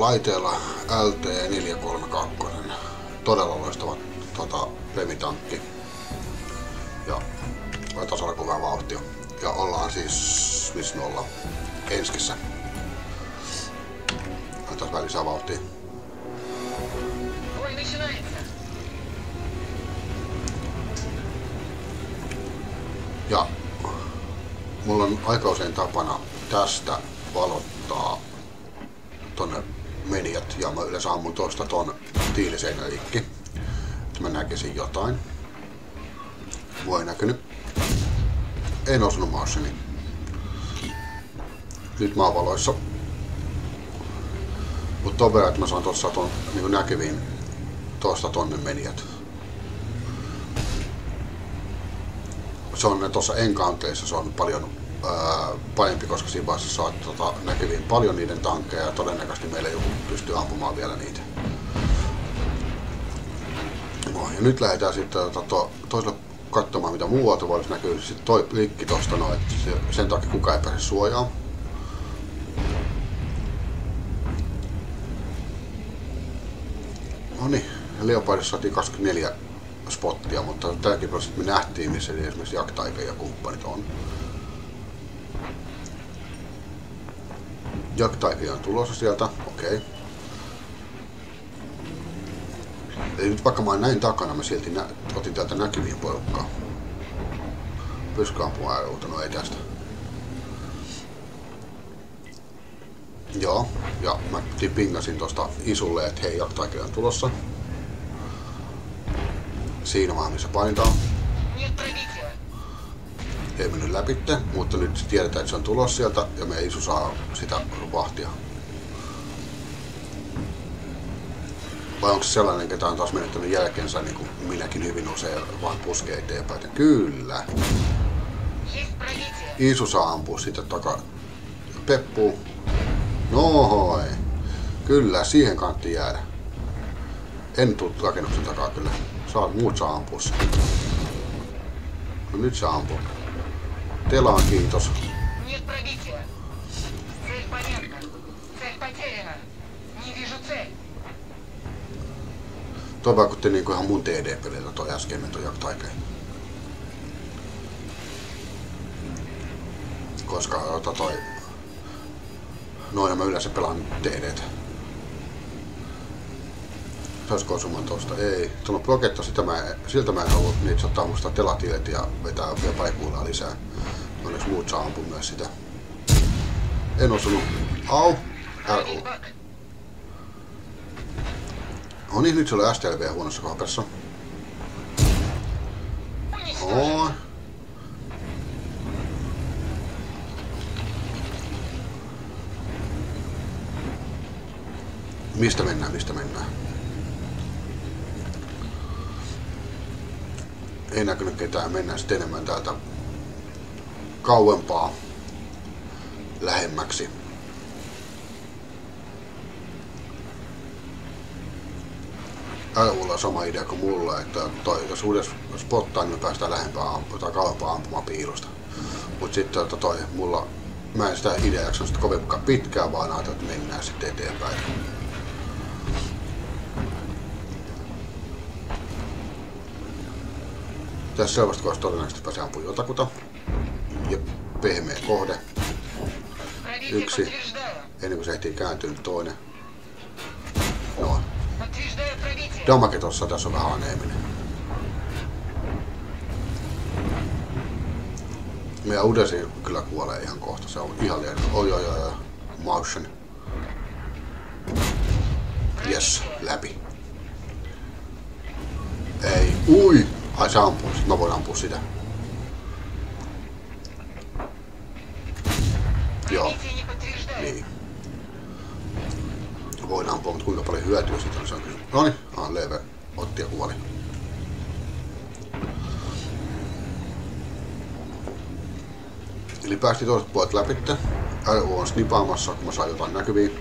laiteella LT432. Todella loistava tota, levitankki. Ja laitetaan saada kovaa vauhtia. Ja ollaan siis, missä me ollaan? Enskissä. Laitetaan vähän lisää vauhtia. Ja mulla on aika usein tapana tästä mediat ja mä yleensä ammun tuosta ton tiiliseinän rikki. Että mä näkisin jotain. Ei näkynyt. En osunut maassani. Nyt mä oon valoissa. Mutta ton verran, että mä saan tuossa ton niin näkyviin tuosta tonne mediat. se on tuossa encounteissa se on paljon parempi, koska siinä vaiheessa saat tota, näkyviin paljon niiden tankkeja ja todennäköisesti meillä joku pystyy ampumaan vielä niitä. No, ja nyt lähdetään sitten tota, to, toiselle katsomaan mitä muualta voisi näkyä. Sitten toi linkki tosta noin, se, sen takia kukaan ei pääse suojaan. No niin, Leopardissa saatiin 24 spottia, mutta tälläkin prosessit me nähtiin, missä esimerkiksi Jack ja kumppanit on. Tiger on tulossa sieltä, okei. Okay. Eli nyt vaikka mä näin takana, mä silti nä- otin täältä näkyviin porukkaa. Pysykö ampua RUta? No ei tästä. Joo, ja mä pingasin tosta isulle, että hei, jaktaikeli on tulossa. Siinä vaan missä painitaan ei mennyt läpi, mutta nyt tiedetään, että se on tulos sieltä ja me ei saa sitä vahtia. Vai onko se sellainen, ketä on taas menettänyt jälkensä, niin kuin minäkin hyvin usein vaan puskee eteenpäin? Kyllä! Iisu saa ampua sitä takaa. peppu. Nohoi. Kyllä, siihen kantti jäädä. En tule rakennuksen takaa kyllä. Saat muut saa ampua. No nyt saa ampua. Telaan kiitos. Tuo vaikutti niinku ihan mun TD-peliltä toi äsken toi Jaktaikeen. Koska tota toi... Noin mä yleensä pelaan TDtä saisiko osumaan tuosta? Ei. Tuolla bloketta, sitä mä, siltä mä en halua niitä ottaa musta telatiet ja vetää vielä paikuillaan lisää. Onneksi muut saa ampua myös sitä. En osunut. Au! Au! No niin, nyt se oli STLV huonossa kaupassa. Oi. Mistä mennään, mistä mennään? Ei näkynyt ketään, mennään sitten enemmän täältä kauempaa lähemmäksi. On sama idea kuin mulla, että toi, jos uudessa spottaa, niin päästään lähempää tai kauempaa ampumaan piilosta. Mut sitten että toi, mulla, mä en sitä ideaa jaksanut kovinkaan pitkään, vaan ajattelin, että mennään sitten eteenpäin. Tässä seuraavasta kohdasta todennäköisesti pääsee ampuu jotakuta. Ja pehmeä kohde. Yksi. Ennen kuin se ehtii kääntyä, niin toinen. Noin. Damake tossa tässä on vähän aneeminen. Meidän Udesi kyllä kuolee ihan kohta. Se on ihan liian. Oi, oi, oi, oi. Motion. Yes, läpi. Ei, ui! Ai se ampuu, sit mä voin ampua sitä. Joo. Niin. Voin ampua, mutta kuinka paljon hyötyä siitä on, se on kysymys. Noniin, leve. Otti ja kuoli. Eli päästi toiset puolet läpi. Älä on snipaamassa, kun mä saan jotain näkyviin.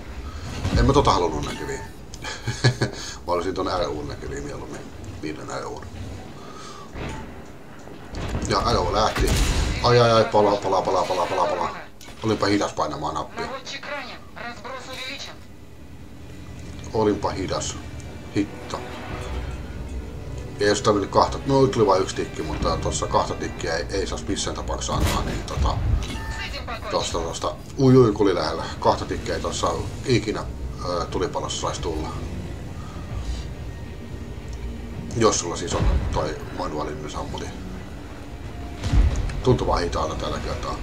En mä tota halunnut näkyviin. *laughs* mä olisin ton RUn näkyviin mieluummin. Viiden RUn. Ja ajo lähti. Ai ai ai, palaa, palaa, palaa, palaa, palaa, palaa. Olinpa hidas painamaan nappia. Olinpa hidas. Hitto. Ei sitä mennyt kahta, no nyt oli vain yksi tikki, mutta tuossa kahta tikkiä ei, ei saisi missään tapauksessa antaa, niin tota... Tosta tosta, ui ui kuli lähellä, kahta tikkiä ei tossa ikinä ö, tulipalossa saisi tulla. Jos sulla siis on toi manuaalinen niin sammutin. Tuntuu vaan hitaana tällä kertaa.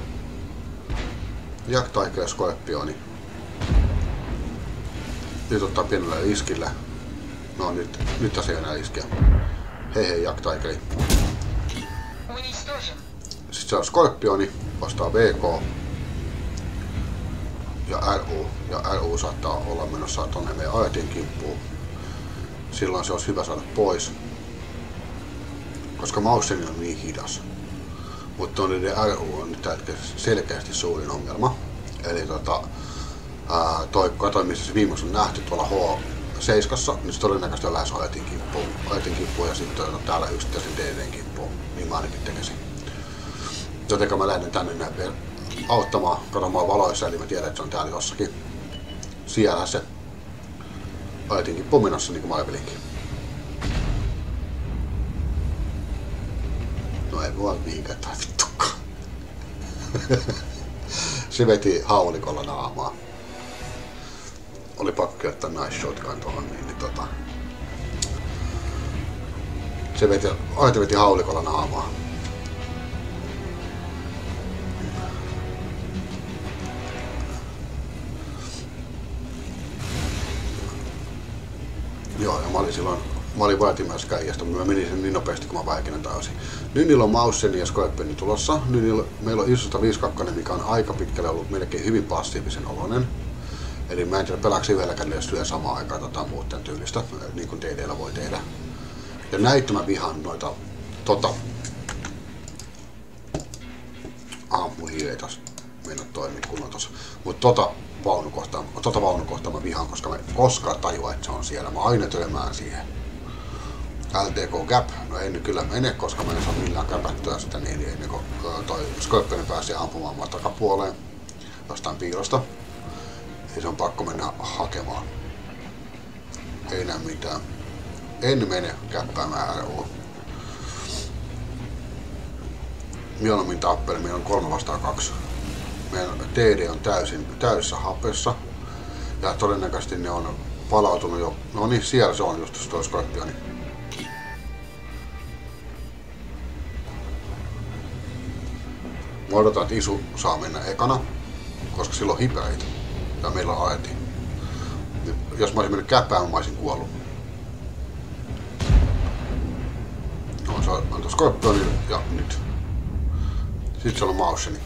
Jaktaika ja skorpioni. Niin nyt ottaa pienellä iskillä. No nyt, nyt tässä ei enää iskeä. Hei hei jaktaikeli. Sitten se on skorpioni, niin vastaa VK ja RU. Ja RU saattaa olla menossa tonne meidän aetin kimppuun. Silloin se olisi hyvä saada pois. Koska Mauseni on niin hidas. Mutta niiden RU on nyt selkeästi suurin ongelma. Eli tota, ää, toi, katsoin missä se viimeksi on nähty tuolla H7, niin se todennäköisesti on lähes Aetin kimppuun. Aetin kimppuun ja sitten on täällä yksittäisen DDn kimppuun. Niin mä ainakin tekisin. Jotenka mä lähden tänne näin vielä auttamaan, katsomaan valoissa, eli mä tiedän, että se on täällä jossakin. Siellä se ajetinkin pominossa, niin kuin mä arvelinkin. No ei voi mihinkään tai vittukaan. se veti haulikolla naamaa. Oli pakko ottaa nice shotgun tuohon, niin, niin tota... Se veti, aita veti haulikolla naamaa. Joo, ja mä olin silloin, mä olin vaatimässä äijästä, mutta mä menin sen niin nopeasti kuin mä vaikina taisin. Nyt niillä on Mausseni ja Skorpioni tulossa. Nyt niillä, meillä on Isusta 52, mikä on aika pitkälle ollut melkein hyvin passiivisen oloinen. Eli mä en tiedä, pelaako se yhdellä kädellä jos lyö samaan aikaan tota muuten tyylistä, niin kuin TDllä voi tehdä. Ja näitä mä vihaan noita, tota, ammuhi ei tos mennä toimi kunnon tossa. Mut tota vaunukohtaa, tota vaunukohtaa mä vihaan, koska mä en koskaan tajua, että se on siellä. Mä aina törmään siihen. LTK Gap, no nyt kyllä mene, koska mä en saa millään käpättyä sitä niin ennen kuin toi Skorpionin pääsi ampumaan mua takapuoleen jostain piilosta. Ja se on pakko mennä hakemaan. Ei näe mitään. En mene käppäämään RU. Mieluummin tappeli, meillä on kolme vastaan kaksi. Meidän TD on täysin, täysissä hapessa. Ja todennäköisesti ne on palautunut jo. No niin, siellä se on just tuo Skorpioni. Mä odotan, että Isu saa mennä ekana, koska silloin hipäitä, mitä meillä aeti. Niin jos mä olisin mennyt käppään, mä olisin kuollut. No, se antoi Scorpionin ja nyt. Sitten se on Mausseni.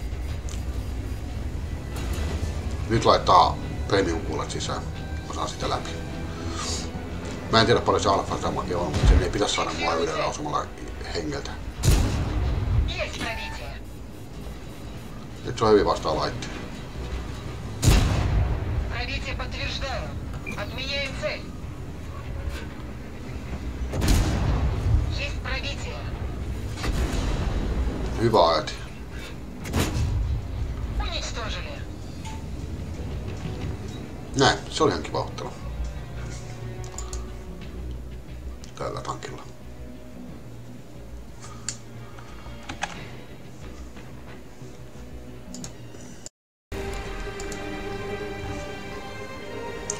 Nyt laittaa Premium kuulet sisään. Mä saan sitä läpi. Mä en tiedä paljon se alfa tämä on, mutta sen ei pitäisi saada mua yhdellä osumalla hengeltä. Here's Nyt se on hyvin vastaan laitti. Пробитие подтверждаю. Отменяем цель. Есть пробитие. Hyvä äiti. Уничтожили. Näin, se oli ihan kiva ottelu. Tällä tankilla.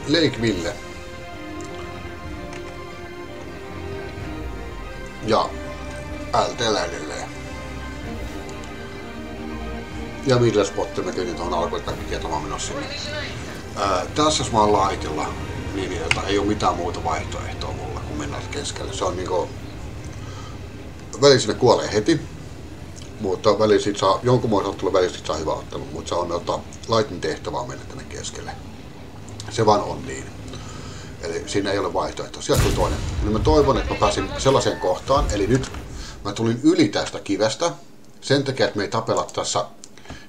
Lakeville. Ja LTllä edelleen. Ja millä spotilla kyllä tuohon alkoi, että kietomaan menossa. Ää, tässä jos mä oon laitilla, niin, niin jota, ei ole mitään muuta vaihtoehtoa mulla kuin mennä keskelle. Se on niinku... Väli sinne kuolee heti, mutta välisit saa, jonkun muun tulee välisit saa hyvä ottelu, mutta se on jota, laitin tehtävää mennä tänne keskelle. Se vaan on niin. Eli siinä ei ole vaihtoehto. Sieltä tuli toinen. Niin mä toivon, että mä pääsin sellaiseen kohtaan. Eli nyt mä tulin yli tästä kivestä sen takia, että me ei tapella tässä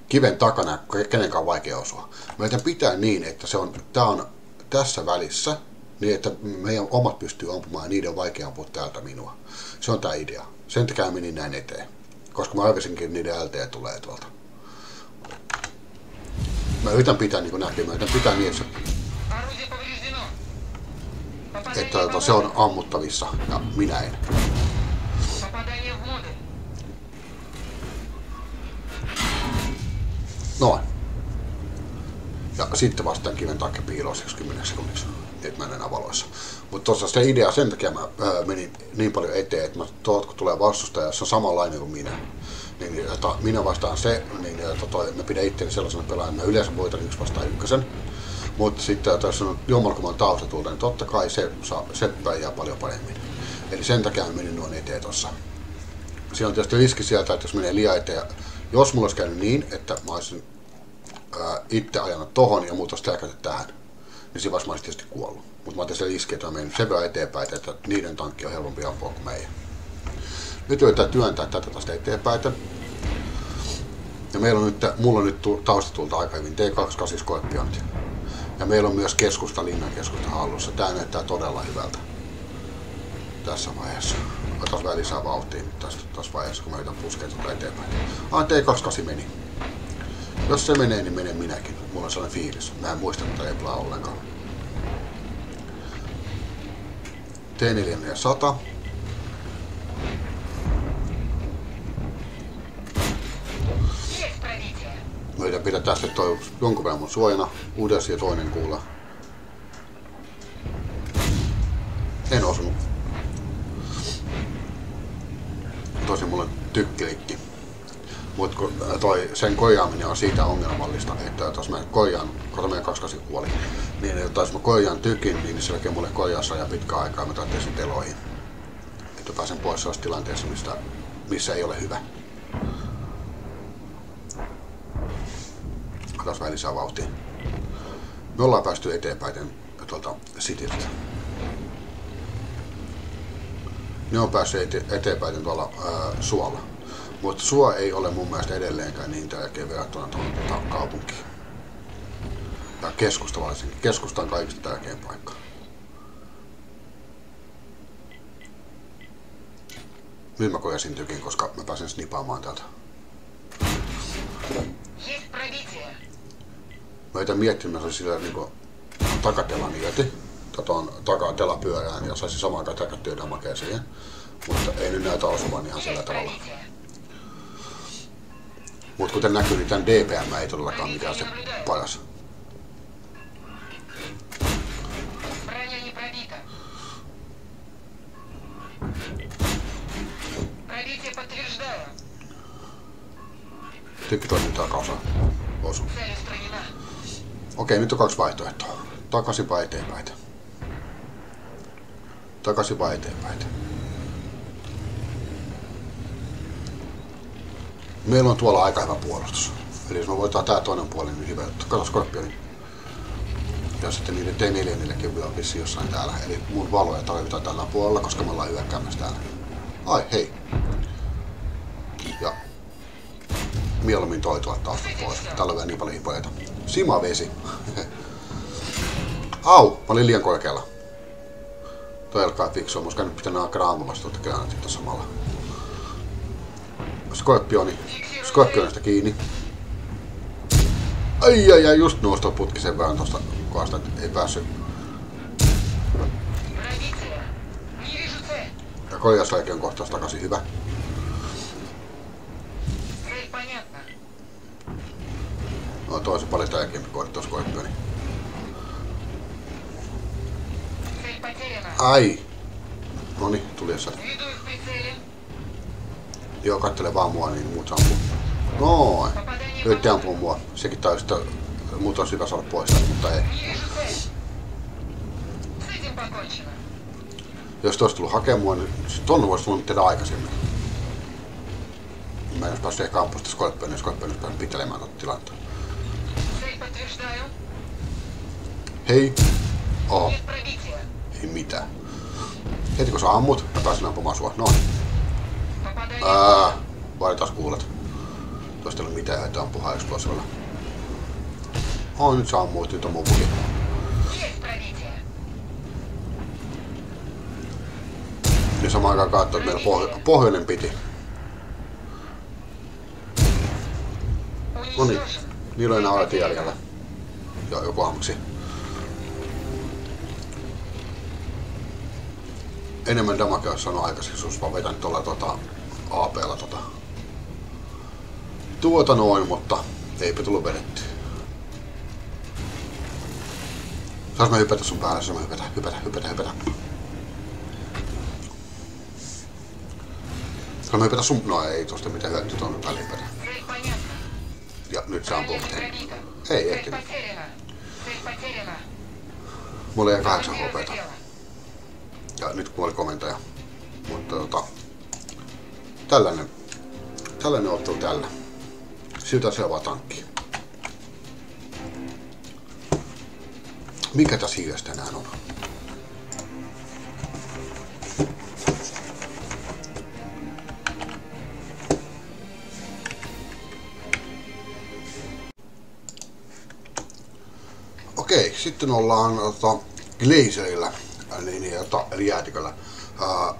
kiven takana, kenenkään on vaikea osua. Meitä pitää niin, että se on, tää on tässä välissä, niin että meidän omat pystyy ampumaan ja niiden on vaikea ampua täältä minua. Se on tää idea. Sen takia menin näin eteen. Koska mä aivisinkin niiden LT tulee tuolta. Mä yritän pitää niin kuin näkyy, mä yritän pitää niin, että se että tota, se on ammuttavissa ja minä en. Noin. Ja sitten vastaan kiven takia piiloiseksi 10 sekunniksi, että mä en enää valoissa. Mutta tuossa se idea, sen takia mä ää, menin niin paljon eteen, että mä tuot, kun tulee vastustaja, se on samanlainen kuin minä, niin jota, minä vastaan se, niin jota, toi, mä pidän itseäni sellaisena pelaajana, yleensä voitan yksi vastaan ykkösen, mutta sitten jos on jommalkumman taustatulta, niin totta kai se, se pärjää paljon paremmin. Eli sen takia mä menin noin eteen tuossa. Siinä on tietysti riski sieltä, että jos menee liian eteen, jos mulla olisi käynyt niin, että mä olisin ää, itse ajanut tohon ja muut olisi tähän, niin siinä mä olisin tietysti kuollut. Mutta mä otin sen riskin, että mä menin sen verran eteenpäin, että niiden tankki on helpompi ampua kuin meidän. Nyt yritetään työntää tätä tästä eteenpäin. Ja meillä on nyt, mulla on nyt tu- taustatulta aika hyvin T28 Scorpionit. Ja meillä on myös keskusta linnan keskusta hallussa. Tämä näyttää todella hyvältä tässä vaiheessa. Otas vähän lisää vauhtia tässä, tässä vaiheessa, kun mä yritän puskea tätä eteenpäin. Ah, T28 meni. Jos se menee, niin menen minäkin. Mulla on sellainen fiilis. Mä en muista tätä Eplaa ollenkaan. T4 100. meidän pitää tässä toi jonkun verran mun suojana, Uudes ja toinen kuulla. En osunut. Tosi mulle tykkilikki. Mut kun äh, toi, sen kojaaminen on siitä ongelmallista, että jos mä kojaan, kun meidän 22 kuoli, niin että jos mä kojaan tykin, niin se jälkeen mulle kojassa ja pitkä aikaa, mä tarvitsen teloihin. Että pääsen pois sellaisessa tilanteessa, mistä, missä ei ole hyvä. Otas vähän lisää vauhtia. Me ollaan päästy eteenpäin tuolta Cityltä. Ne on päässyt ete- eteenpäin tuolla ää, suolla. Mutta suo ei ole mun mielestä edelleenkään niin tärkeä verrattuna tuohon tuota, kaupunkiin. Ja keskusta varsinkin. Keskusta on kaikista tärkein paikka. Nyt mä kojasin tykin, koska mä pääsen snipaamaan täältä. Есть пробитие. meitä miettimässä sillä niin takatella mieti, tuon takatella pyörään ja saisi samaan aikaan täkättyä damakea siihen. Mutta ei nyt näytä osuvan ihan sillä tavalla. Mutta kuten näkyy, niin tämän DPM ei todellakaan mikään se paras. Tykkitoimintaa kausaa. Osu. Okei, nyt on kaksi vaihtoehtoa. Takaisin vai eteenpäin? Takaisin vai eteenpäin? Meillä on tuolla aika hyvä puolustus. Eli jos me voitetaan tää toinen puoli, niin hyvä juttu. Kato Scorpioni. Ja sitten niiden T4 vielä on vissi jossain täällä. Eli mun valoja tarvitaan tällä puolella, koska me ollaan hyökkäämässä täällä. Ai hei. Ja mieluummin toi tuottaa pois. Täällä on vielä niin paljon hipojeita. Simavesi. Au, mä olin liian korkealla. Toi alkaa fiksua, koska nyt pitää alkaa ampumasta tuota granaatita samalla. Skorpioni. Skorpionista kiinni. Ai ai ai, just nousta putki sen verran tosta kohdasta, että ei päässyt. Ja korjausvaikean kohtaus takaisin, hyvä. No toisi paljon tärkeämpi kortti tuossa Niin. Ai! Noni, tuli jossain. Joo, kattele vaan mua, niin muut ampuu. Noin! Yritti ampuu mua. Sekin taisi, että muut olisi hyvä saada pois, mutta ei. Jos tuosta tullut hakemaan, niin tuonne voisi tulla tehdä aikaisemmin. Mä en olisi päässyt ehkä ampua sitä skorpionia, jos skorpionia olisi päässyt pitelemään tuota tilannetta. Цель подтверждаю. Hei! Oho, Нет пробития. ei mitään. Heti kun sä ammut, mä pääsin ampumaan sua. No, Попадание. ää, vai taas kuulet. Tuosta ei ole mitään hyötyä ampua eksplosiivilla. Oh, nyt sä ammuit, nyt on mun puki. Есть пробитие. Niin samaan aikaan katsoo, että meillä pohjo- pohjoinen piti. No niin, Уничтожен. niillä on enää ajat jäljellä. ja joku aamuksi. Enemmän damakea olisi saanut aikaiseksi, jos vaan vedän tuolla tota, AP-lla tota. Tuota noin, mutta eipä tullut vedetty. Saas mä hypätä sun päälle, saas mä hypätä, hypätä, hypätä, hypätä. Saas mä hypätä sun... No ei tosta mitään hyötyä tuonne väliin hypätä. Ja nyt se ampuu. Ei ehtinyt. Mulla jäi kahdeksan hopeita. Ja nyt kuoli komentaja. Mutta tota, tällainen, tällainen ottelu tällä. Syytä seuraava tankki. Mikä tässä hiilestä tänään on? Sitten ollaan tota, Glazerilla, äh, niin, niin, tota, eli jäätiköllä. Ää,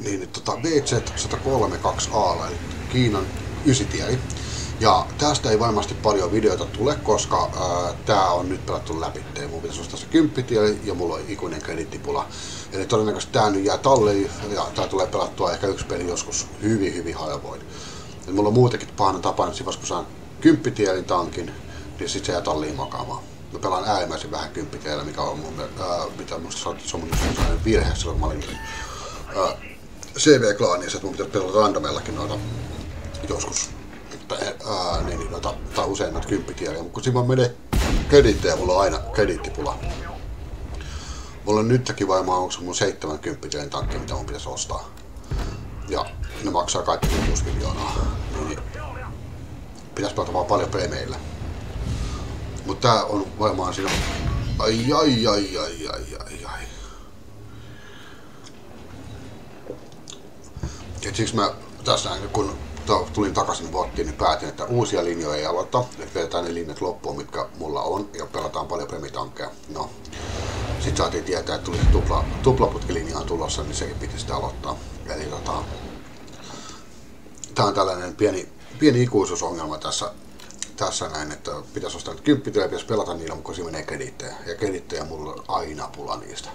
niin tota, VZ103-2A, eli Kiinan ysitieri. Ja tästä ei varmasti paljon videoita tule, koska ää, tää on nyt pelattu läpi. Mun pitäisi ostaa se kymppitieri ja mulla on ikuinen krediittipula. Eli todennäköisesti tää nyt jää talliin ja tää tulee pelattua ehkä yksi peli joskus hyvin hyvin harvoin. Et mulla on muutenkin pahana tapana, että kun saan kymppitierin tankin, niin sit se jää talliin makaamaan. Mä pelaan äärimmäisen vähän kymppitiellä, mikä on mun, ää, mitä musta on, se on mun sellainen virhe silloin, mä olin ää, CV-klaanissa, että mun pitäisi pelata randomellakin noita joskus. Että, ää, niin, niin, noita, tai usein noita kymppitieliä, mutta kun siinä menee kredittejä, mulla on aina krediittipula. Mulla on nytkin varmaan, onko se mun 70 tielin tankki, mitä mun pitäisi ostaa. Ja ne maksaa kaikki 6 miljoonaa. Niin, niin pitäisi pelata vaan paljon premeillä. Mutta tää on varmaan siinä... Ai ai ai ai ai ai ai. Et siksi mä tässä näin, kun tulin takaisin bottiin, niin päätin, että uusia linjoja ei aloita. Että vedetään ne linjat loppuun, mitkä mulla on, ja pelataan paljon premitankkeja. No, sitten saatiin tietää, että tuli tupla, tuplaputkilinja on tulossa, niin sekin piti sitä aloittaa. Eli tota, tää on tällainen pieni, pieni ikuisuusongelma tässä, tässä näin, että pitäisi ostaa nyt kymppityö ja pitäisi pelata niillä, mutta siinä menee kredittejä. Ja kredittejä mulla on aina pula niistä.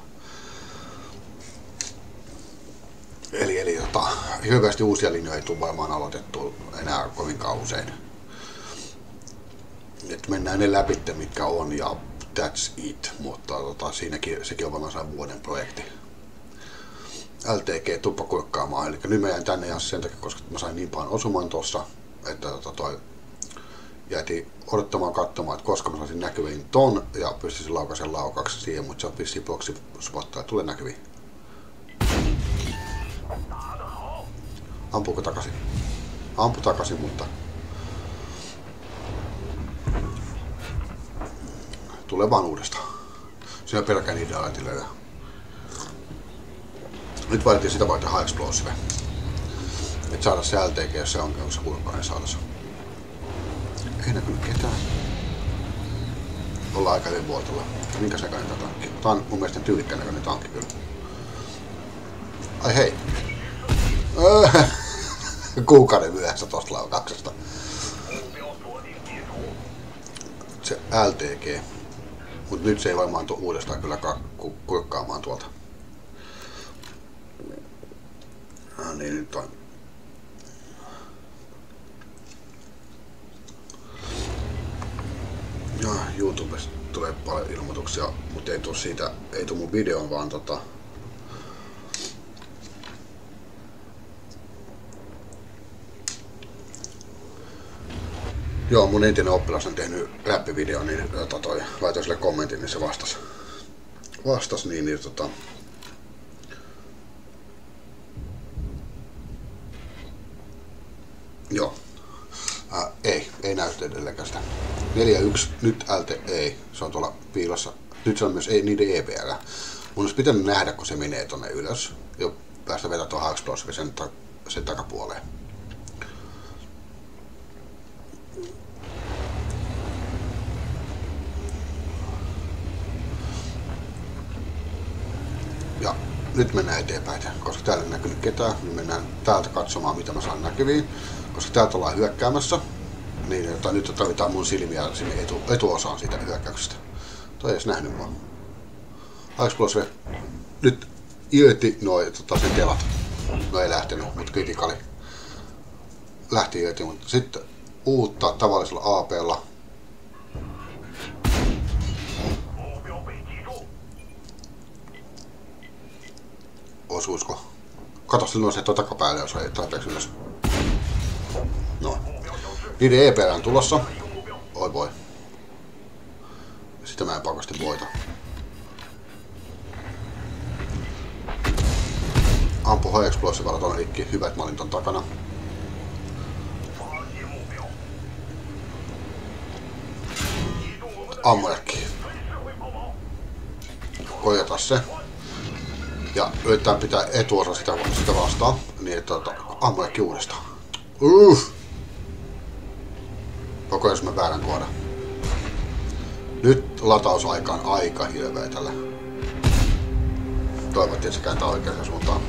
Eli, eli tota, hirveästi uusia linjoja ei tule varmaan aloitettu enää kovinkaan usein. Et mennään ne läpi, mitkä on ja that's it, mutta tota, siinäkin, sekin on varmaan vuoden projekti. LTG tuppakurkkaamaan, eli nyt mä jäin tänne ihan sen takia, koska mä sain niin paljon osuman tuossa, että tota, toi jäätiin odottamaan katsomaan, että koska mä saisin näkyviin ton ja pystyisin laukaisen laukaksi siihen, mutta se on vissiin boksi spottaa tulee näkyviin. Ampuuko takaisin? Ampu takaisin, mutta... Tulee vaan uudestaan. Siinä pelkään niitä ajatilöitä. Nyt valittiin sitä varten High Explosive. Et saada se LTG, jos se on, onko se kuinka saada Ei näkynyt ketään. Ollaan aika vuotolla. Minkä näköinen tää tankki? Tää on mun mielestä tyylikkään näköinen tankki kyllä. Ai hei, *laughs* kuukauden myöhässä tosta laukauksesta. Se LTG. Mut nyt se ei varmaan tuu uudestaan kyllä kurkkaamaan tuolta. No niin, nyt on. Ja YouTubesta tulee paljon ilmoituksia, mutta ei tuu siitä, ei tuu mun videon, vaan tota, Joo, mun entinen oppilas on tehnyt räppivideo, niin tota toi, laitoin sille kommentin, niin se vastas. Vastas niin, niin tota... Joo. Äh, ei, ei näytä edelleenkään sitä. 4.1, nyt LT ei, se on tuolla piilossa. Nyt se on myös ei, niiden EPR. Mun olisi pitänyt nähdä, kun se menee tonne ylös. Ja päästä vetää tuohon Explosive sen, ta- sen takapuoleen. Ja nyt mennään eteenpäin, koska täällä ei näkynyt ketään, niin mennään täältä katsomaan mitä mä saan näkyviin. Koska täältä ollaan hyökkäämässä, niin että nyt tarvitaan mun silmiä sinne etu, etuosaan siitä hyökkäyksestä. Toi ei edes nähnyt mua. Explosive. Nyt irti noin tota, sen telat. No ei lähtenyt, mutta kritikali. Lähti irti, mutta sitten uutta tavallisella APlla osuusko. Kato silloin se tuota takapäälle, jos ei tarpeeksi ylös. No. Niiden EP on tulossa. Oi voi. Sitä mä en pakosti voita. Ampu High Explosivella ton rikki. Hyvä, että mä olin ton takana. Ammujakki. Korjata se ja yrittää pitää etuosa sitä, sitä vastaan, niin että tota, ammuja uudestaan. Uh! Koko jos mä väärän kohdan. Nyt latausaika on aika hirveä tällä. Toivottiin, se kääntää oikeaan suuntaan.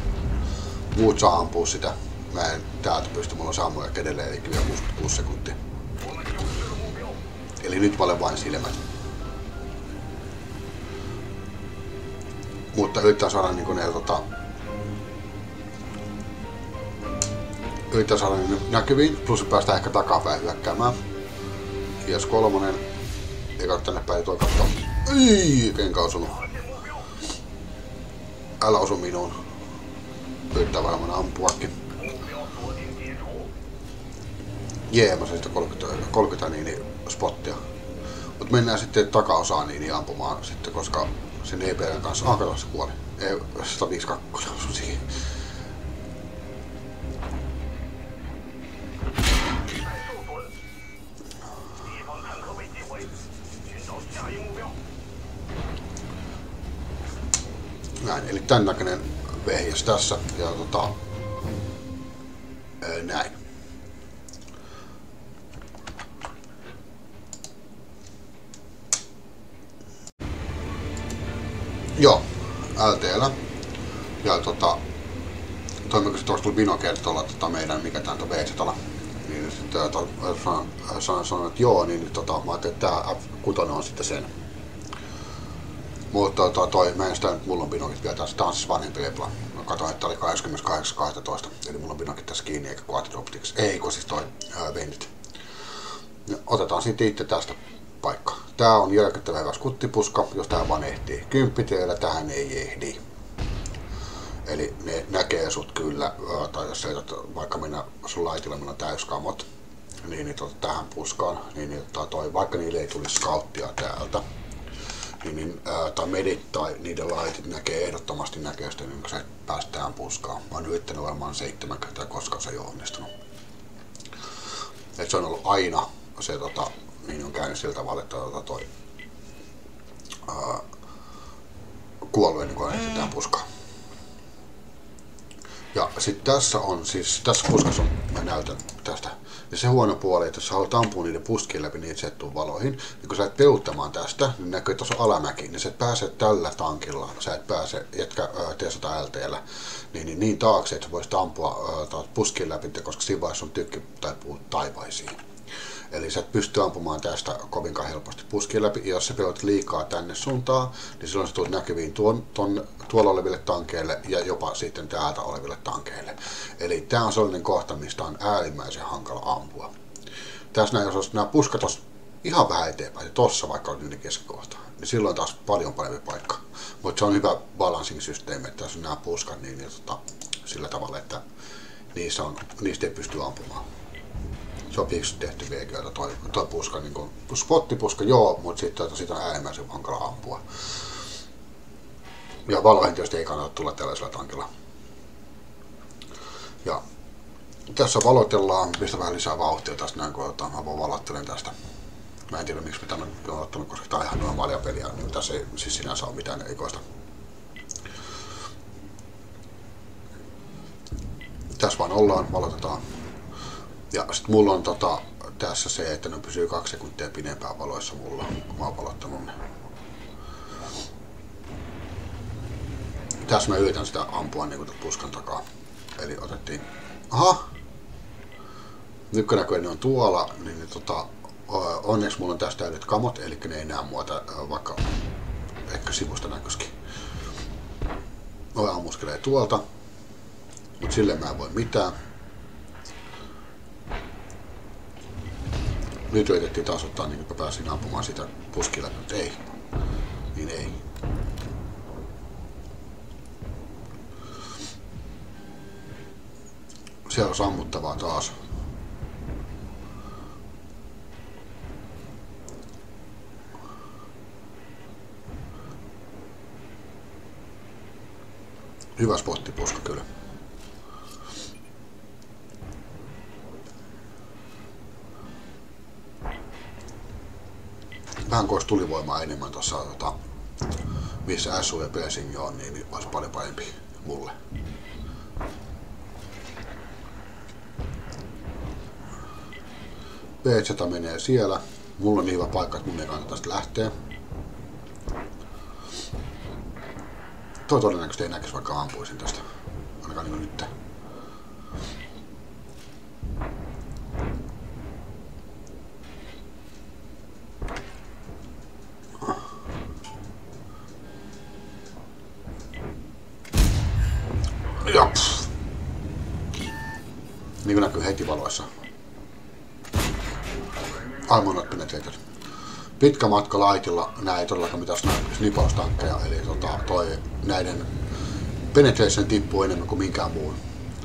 Muut saa ampua sitä. Mä en täältä pysty, mulla on se ammuja edelleen, eli 66 sekuntia. Eli nyt olen vain silmät. mutta yrittää saada niin ne, tota, yrittää saada ne näkyviin, plus päästä ehkä takapäin hyökkäämään. Kies kolmonen, eikä tänne päin toi katsoa. Ei, kenkä osunut. Älä osu minuun. yrittää varmaan ampuakin. Jee, mä sain 30, 30 niin, niin spottia. Mutta mennään sitten takaosaan niin, niin ampumaan sitten, koska sen EPRn kanssa... Ah, kato, se kuoli. Ei, 152 osui siihen. Näin, eli tämän näköinen vehjes tässä. Ja tota, ää, näin. Joo, LTllä. Ja tota, toimiko se tuossa binokertolla tota meidän, mikä tää on VZ-tala. Niin sitten sanoin, että joo, niin tota, mä ajattelin, että tää F6 on sitten sen. Mutta tota, toi, mä en sitä nyt, mulla on binokit vielä tässä, tää on siis vanhempi lepla. Mä katsoin, että oli 28.12. Eli mulla on binokit tässä kiinni eikä Quad Optics. Ei, kun siis toi ää, Venit. Ja otetaan siitä itse tästä paikka. Tää on järkyttävä hyvä skuttipuska, jos tää vaan ehtii. Kymppiteellä tähän ei ehdi. Eli ne näkee sut kyllä, tai jos sä vaikka mennä sun laitilla, on täyskamot, niin, niin tota, tähän puskaan, niin, niin tota, toi, vaikka niille ei tulisi skauttia täältä, niin, niin ää, tai medit tai niiden laitit näkee ehdottomasti näköistä, niin kun sä et päästä tähän puskaan. Mä oon yrittänyt varmaan 70, koska se ei ole onnistunut. Et se on ollut aina se tota, niin on käynyt sillä tavalla, että tota, toi ää, kuollut ennen kuin etsitään puskaa. Ja sitten tässä on siis, tässä puskassa on, mä näytän tästä, ja se huono puoli, että jos haluat ampua niiden puskien läpi niitä settuun valoihin, niin kun sä et peuttamaan tästä, niin näkyy tuossa alamäki, niin sä et pääse tällä tankilla, sä et pääse, jätkä T100 LTllä, niin, niin, niin taakse, että sä voisit ampua ää, läpi, koska siinä vaiheessa on tykki tai puut taivaisiin. Eli sä et pysty ampumaan tästä kovinkaan helposti puskin läpi. Ja jos sä pelot liikaa tänne suuntaan, niin silloin sä tulet näkyviin tuon, ton, tuolla oleville tankeille ja jopa sitten täältä oleville tankeille. Eli tämä on sellainen kohta, mistä on äärimmäisen hankala ampua. Tässä näin, jos olisi nämä puskat olisi ihan vähän eteenpäin, ja tossa vaikka on yhden niin silloin taas paljon parempi paikka. Mutta se on hyvä balancing-systeemi, että tässä on nämä puskat niin, niin tota, sillä tavalla, että niissä on, niistä ei pysty ampumaan se on fiksu tehty VGllä toi, toi puska. Niin kuin, spottipuska joo, mutta sitten siitä on äärimmäisen hankala ampua. Ja valoihin tietysti ei kannata tulla tällaisella tankilla. Ja tässä valotellaan, mistä vähän lisää vauhtia tästä näin, kun otetaan, mä vaan valottelen tästä. Mä en tiedä miksi mä tämän olen ottanut, koska tää on ihan normaalia peliä, niin tässä ei siis sinänsä ole mitään erikoista. Tässä vaan ollaan, valotetaan ja sitten mulla on tota, tässä se, että ne pysyy kaksi sekuntia pidempään valoissa mulla, kun mä oon valottanut ne. Tässä mä yritän sitä ampua niin kuin puskan takaa. Eli otettiin... Aha! Nyt kun näkyy, ne on tuolla, niin, niin tota, onneksi mulla on tästä täydet kamot, eli ne ei näe mua, vaikka ehkä sivusta näköisikin. Noin ammuskelee tuolta, mutta sille mä en voi mitään. Nyt yritettiin taas ottaa, niin kun pääsin ampumaan sitä puskilla, mutta ei. Niin ei. Siellä on sammuttavaa taas. Hyvä spottipuska kyllä. Vähän kun tulivoimaa enemmän tuossa, tota, missä SU ja Blessing on, niin, olisi paljon parempi mulle. BZ menee siellä. Mulla on niin hyvä paikka, että mun ei kannata tästä lähteä. Toi todennäköisesti ei näkisi, vaikka ampuisin tästä. Ainakaan niin nyt. Niin kuin näkyy heti valoissa. Almonat penetrator. Pitkä matka laitilla, nämä ei todellakaan mitään snipaustankkeja, eli tota, toi, näiden penetration tippuu enemmän kuin minkään muun.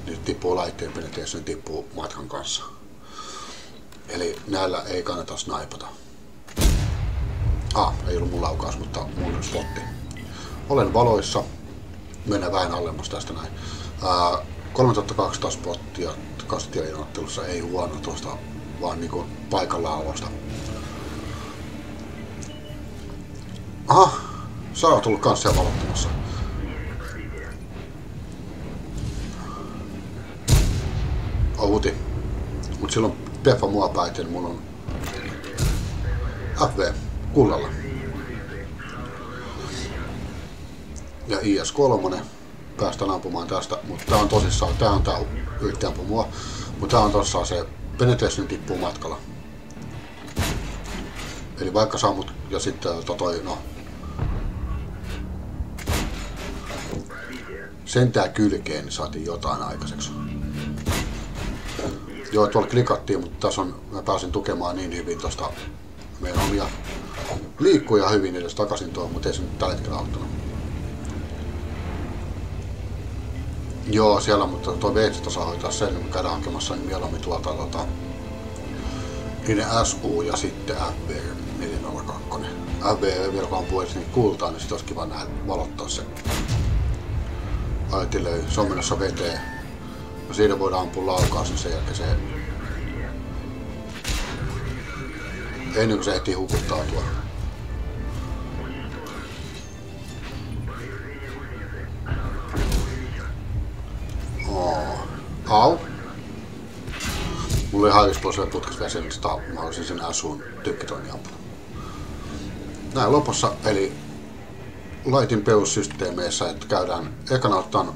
Nyt tippuu laitteen penetration tippuu matkan kanssa. Eli näillä ei kannata snaipata. Ah, ei ollut mun laukaus, mutta mun spotti. Olen valoissa. Mennään vähän alemmas tästä näin. Ää, 3012 spottia Kastielin ottelussa ei huono tuosta, vaan niinku paikalla alosta. Aha, Sara on tullut kanssa siellä valottamassa. Outi. Mut silloin Peffa mua päiten, mulla on FV kullalla. Ja IS-3 päästään ampumaan tästä, mutta tää on tosissaan, tää on tää yritti ampua mua, mutta tää on tosissaan se penetration tippuu matkalla. Eli vaikka sammut ja sitten toi, no, sentään kylkeen, niin saatiin jotain aikaiseksi. Joo, tuolla klikattiin, mutta tässä on, mä pääsin tukemaan niin hyvin tosta meidän omia liikkuja hyvin edes takaisin tuohon, mutta ei se nyt tällä hetkellä auttanut. Joo, siellä, mutta tuo veitsi saa hoitaa sen, kun käydään hakemassa, niin mieluummin tuolta tota, niiden SU ja sitten FB 402. FB vielä vaan puhuisi niin kultaa, niin sitten olisi kiva nähdä valottaa se. Aitilöi, se on menossa veteen. No siinä voidaan ampua laukaus, niin sen jälkeen se... Ennen kuin se ehtii hukuttautua. Oh. Au. Mulla oli haivispoiselle putkassa vielä sen, että mä olisin sen asun tykkitoni ampua. Näin lopussa, eli laitin perussysteemeissä, että käydään ekana ottaan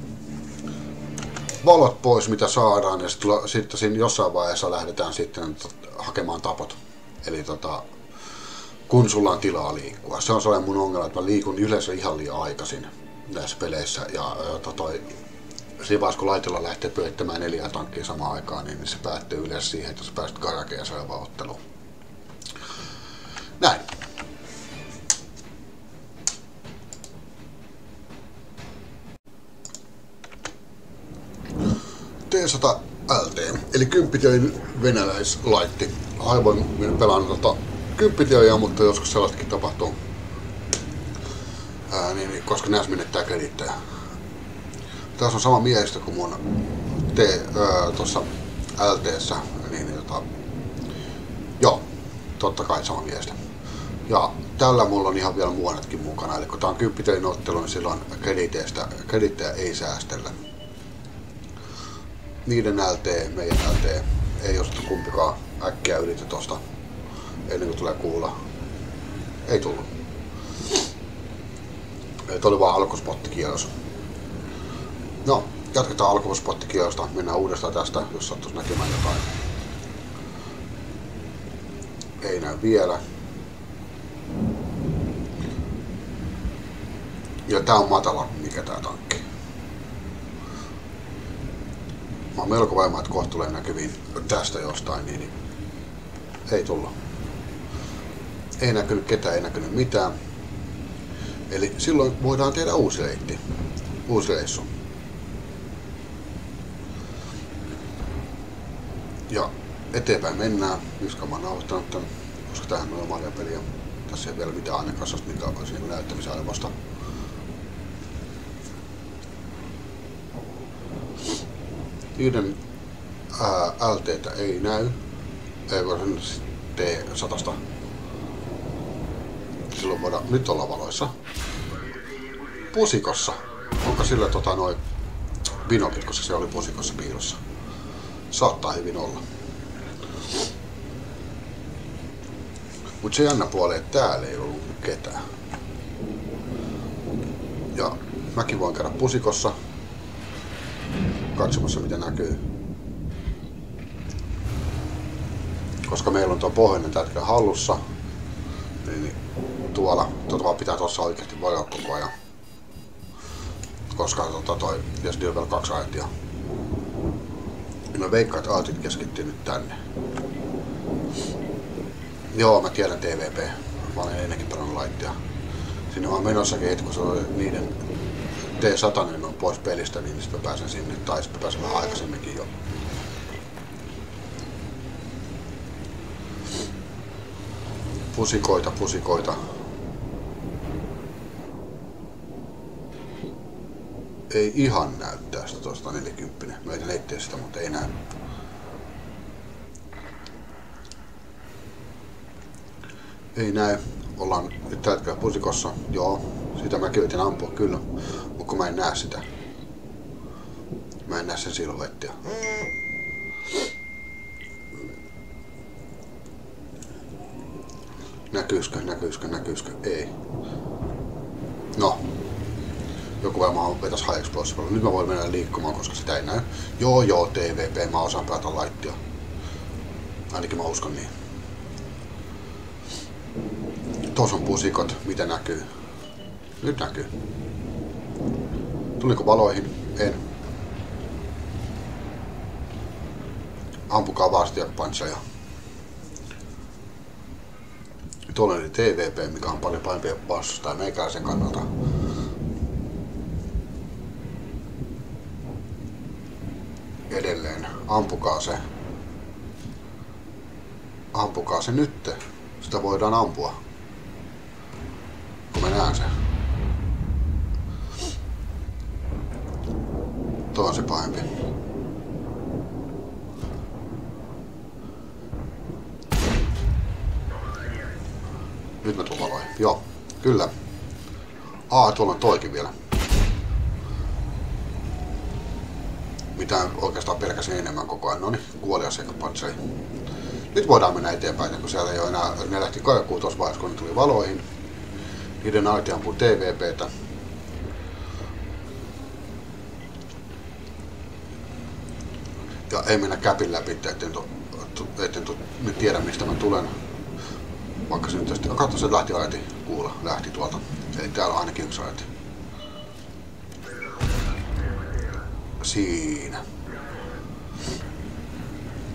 valot pois, mitä saadaan, ja sitten, sitten siinä jossain vaiheessa lähdetään sitten hakemaan tapot. Eli tota, kun sulla on tilaa liikkua. Se on sellainen mun ongelma, että mä liikun yleensä ihan liian aikaisin näissä peleissä. Ja, ja tota, siinä kun laitella lähtee pyörittämään neljä tankkia samaan aikaan, niin se päättyy yleensä siihen, että sä pääset karakeen seuraavaan otteluun. Näin. T100 LT, eli kymppitöin venäläislaitti. Aivan pelannut tota kymppitöjä, mutta joskus sellaistakin tapahtuu. Ää, niin, niin, koska näissä menettää kredittejä. Tässä on sama miehistö kuin mun T, tuossa LTssä, niin, tota, joo, totta kai sama miehistö. Ja tällä mulla on ihan vielä muonetkin mukana, eli kun tää on kymppitöin ottelu, niin silloin krediteistä, kredittejä ei säästellä niiden LT, meidän LT, ei osattu kumpikaan äkkiä ylitä tosta ennen kuin tulee kuulla. Ei tullut. Että oli vaan alkuspottikierros. No, jatketaan alkuspottikierrosta. Mennään uudestaan tästä, jos sattuisi näkemään jotain. Ei näy vielä. Ja tää on matala, mikä tää tankki. Mä oon melko varma, että kohta tulee näkyviin tästä jostain, niin, ei tullut. Ei näkynyt ketään, ei näkynyt mitään. Eli silloin voidaan tehdä uusi reitti, uusi reissu. Ja eteenpäin mennään. Nyska mä oon nauhoittanut tän, koska tähän on normaalia peliä. Tässä ei vielä mitään ainekasasta, mikä olisi niin näyttämisen arvosta. Ää, LTtä ei näy. Ei voi sen T100. Silloin voidaan, nyt olla valoissa. Pusikossa. Onko sillä tota noin binokit, koska se oli pusikossa piilossa. Saattaa hyvin olla. Mut se jännä puoli, että täällä ei ollut ketään. Ja mäkin voin käydä pusikossa, katsomassa mitä näkyy. Koska meillä on tuo pohjoinen tätkä hallussa, niin tuolla, tuota vaan pitää tuossa oikeasti vajoa koko ajan. Koska tota toi, jos on vielä kaksi aitia. Mä veikkaan, että aatit keskittyy nyt tänne. Joo, mä tiedän TVP. Mä olen ennenkin pelannut laittia. Sinne vaan menossakin, kun se oli niiden T100 on pois pelistä, niin sitten mä pääsen sinne, tai sitten mä pääsen vähän aikaisemminkin jo. Pusikoita, pusikoita. Ei ihan näyttää sitä tuosta 40. Mä yritän etsiä sitä, mutta ei näy. Ei näy. Ollaan nyt tällä pusikossa. Joo, sitä mä yritin ampua kyllä, mutta kun mä en näe sitä. Mä en näe sen silhuettia. Näkyyskö, näkyyskö, näkyyskö? Ei. No. Joku varmaan vetäisi high explosive. Nyt mä voin mennä liikkumaan, koska sitä ei näy. Joo, joo, TVP, mä osaan päätä laittia. Ainakin mä uskon niin. Tuossa on pusikot, mitä näkyy. Nyt näkyy. Tuliko valoihin? En. Ampukaa vastiakpansseja. Tuolla oli TVP, mikä on paljon parempi vastustaja meikäläisen kannalta. Edelleen, ampukaa se. Ampukaa se nytte. Sitä voidaan ampua. Kun mä näen sen. Tuo on se pahempi. Nyt mä valoihin. Joo, kyllä. Aa, tuolla on toikin vielä. Mitä oikeastaan pelkäsin enemmän koko ajan. Noniin, kuoli asiakkapatsei. Nyt voidaan mennä eteenpäin, kun siellä ei ole enää, ne lähti kaikuun tuossa vaiheessa, kun ne tuli valoihin. Niiden aiti ampuu TVPtä. Ja ei mennä käpin läpi, etten, tu, etten tu, tiedä mistä mä tulen. Vaikka se nyt tästä, katso se lähti aiti, kuulla, lähti tuolta. Eli täällä on ainakin yksi aiti. Siinä.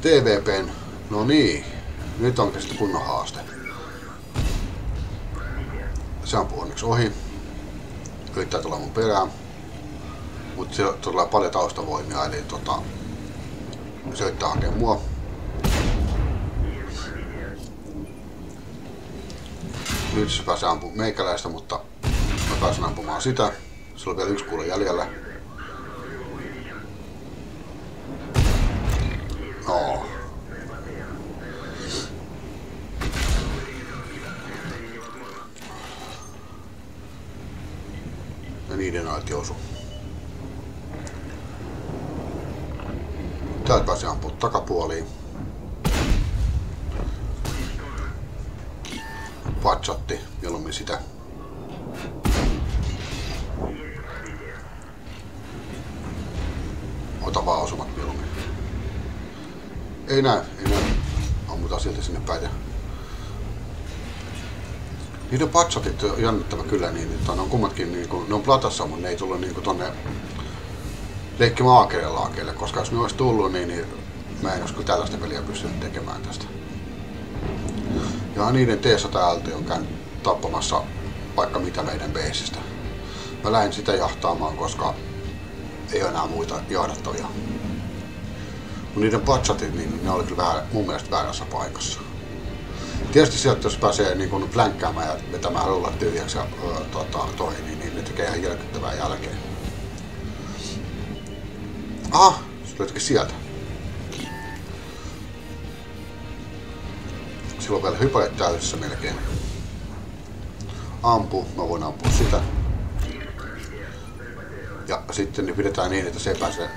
TVPn, no niin, nyt onkin sitten kunnon haaste. Se ampuu onneksi ohi. Yrittää tulla mun perään. Mutta siellä tulee paljon taustavoimia, eli tota, se yrittää hakea mua. Nyt se pääsee ampumaan meikäläistä, mutta mä pääsen ampumaan sitä. Se on vielä yksi kuule jäljellä. No. Ja niiden aiti osu. Täältä pääsee ampua takapuoliin. Patsatti, mieluummin sitä. Ota vaan osumat mieluummin. Ei näy, ei näy. Ammutaan silti sinne päin. Niiden patsatit on jännittävä kyllä niin, että ne on kummatkin niin kuin, ne on platassa, mutta ne ei tullut niin kuin tonne leikki maakerelaakeille, koska jos ne olisi tullut, niin, niin mä en olisi tällaista peliä pystynyt tekemään tästä. Ja niiden T100LT on käynyt tappamassa vaikka mitä meidän beesistä. Mä lähdin sitä jahtaamaan, koska ei ole enää muita johdattavia. Mutta niiden patsatit, niin ne oli kyllä vähän, mun mielestä väärässä paikassa. Tietysti sieltä, jos pääsee niin kuin plänkkäämään ja vetämään rullat tyhjäksi ja tota, toi, niin, niin ne tekee ihan järkyttävää jälkeen. Aha, se löytyikin sieltä. Sillä on vielä hypäjät täydessä melkein. Ampu, mä voin ampua sitä. Ja sitten niin pidetään niin, että se ei pääse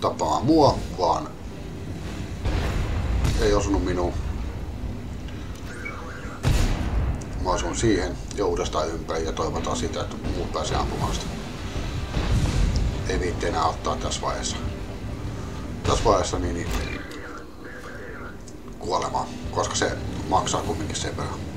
tappamaan mua, vaan ei osunut minuun. Siihen ja uudestaan ympäri ja toivotaan sitä, että muut pääsee ampumaan sitä. Ei viitti enää ottaa tässä vaiheessa. Tässä vaiheessa niin, niin kuolema, koska se maksaa kumminkin sen verran.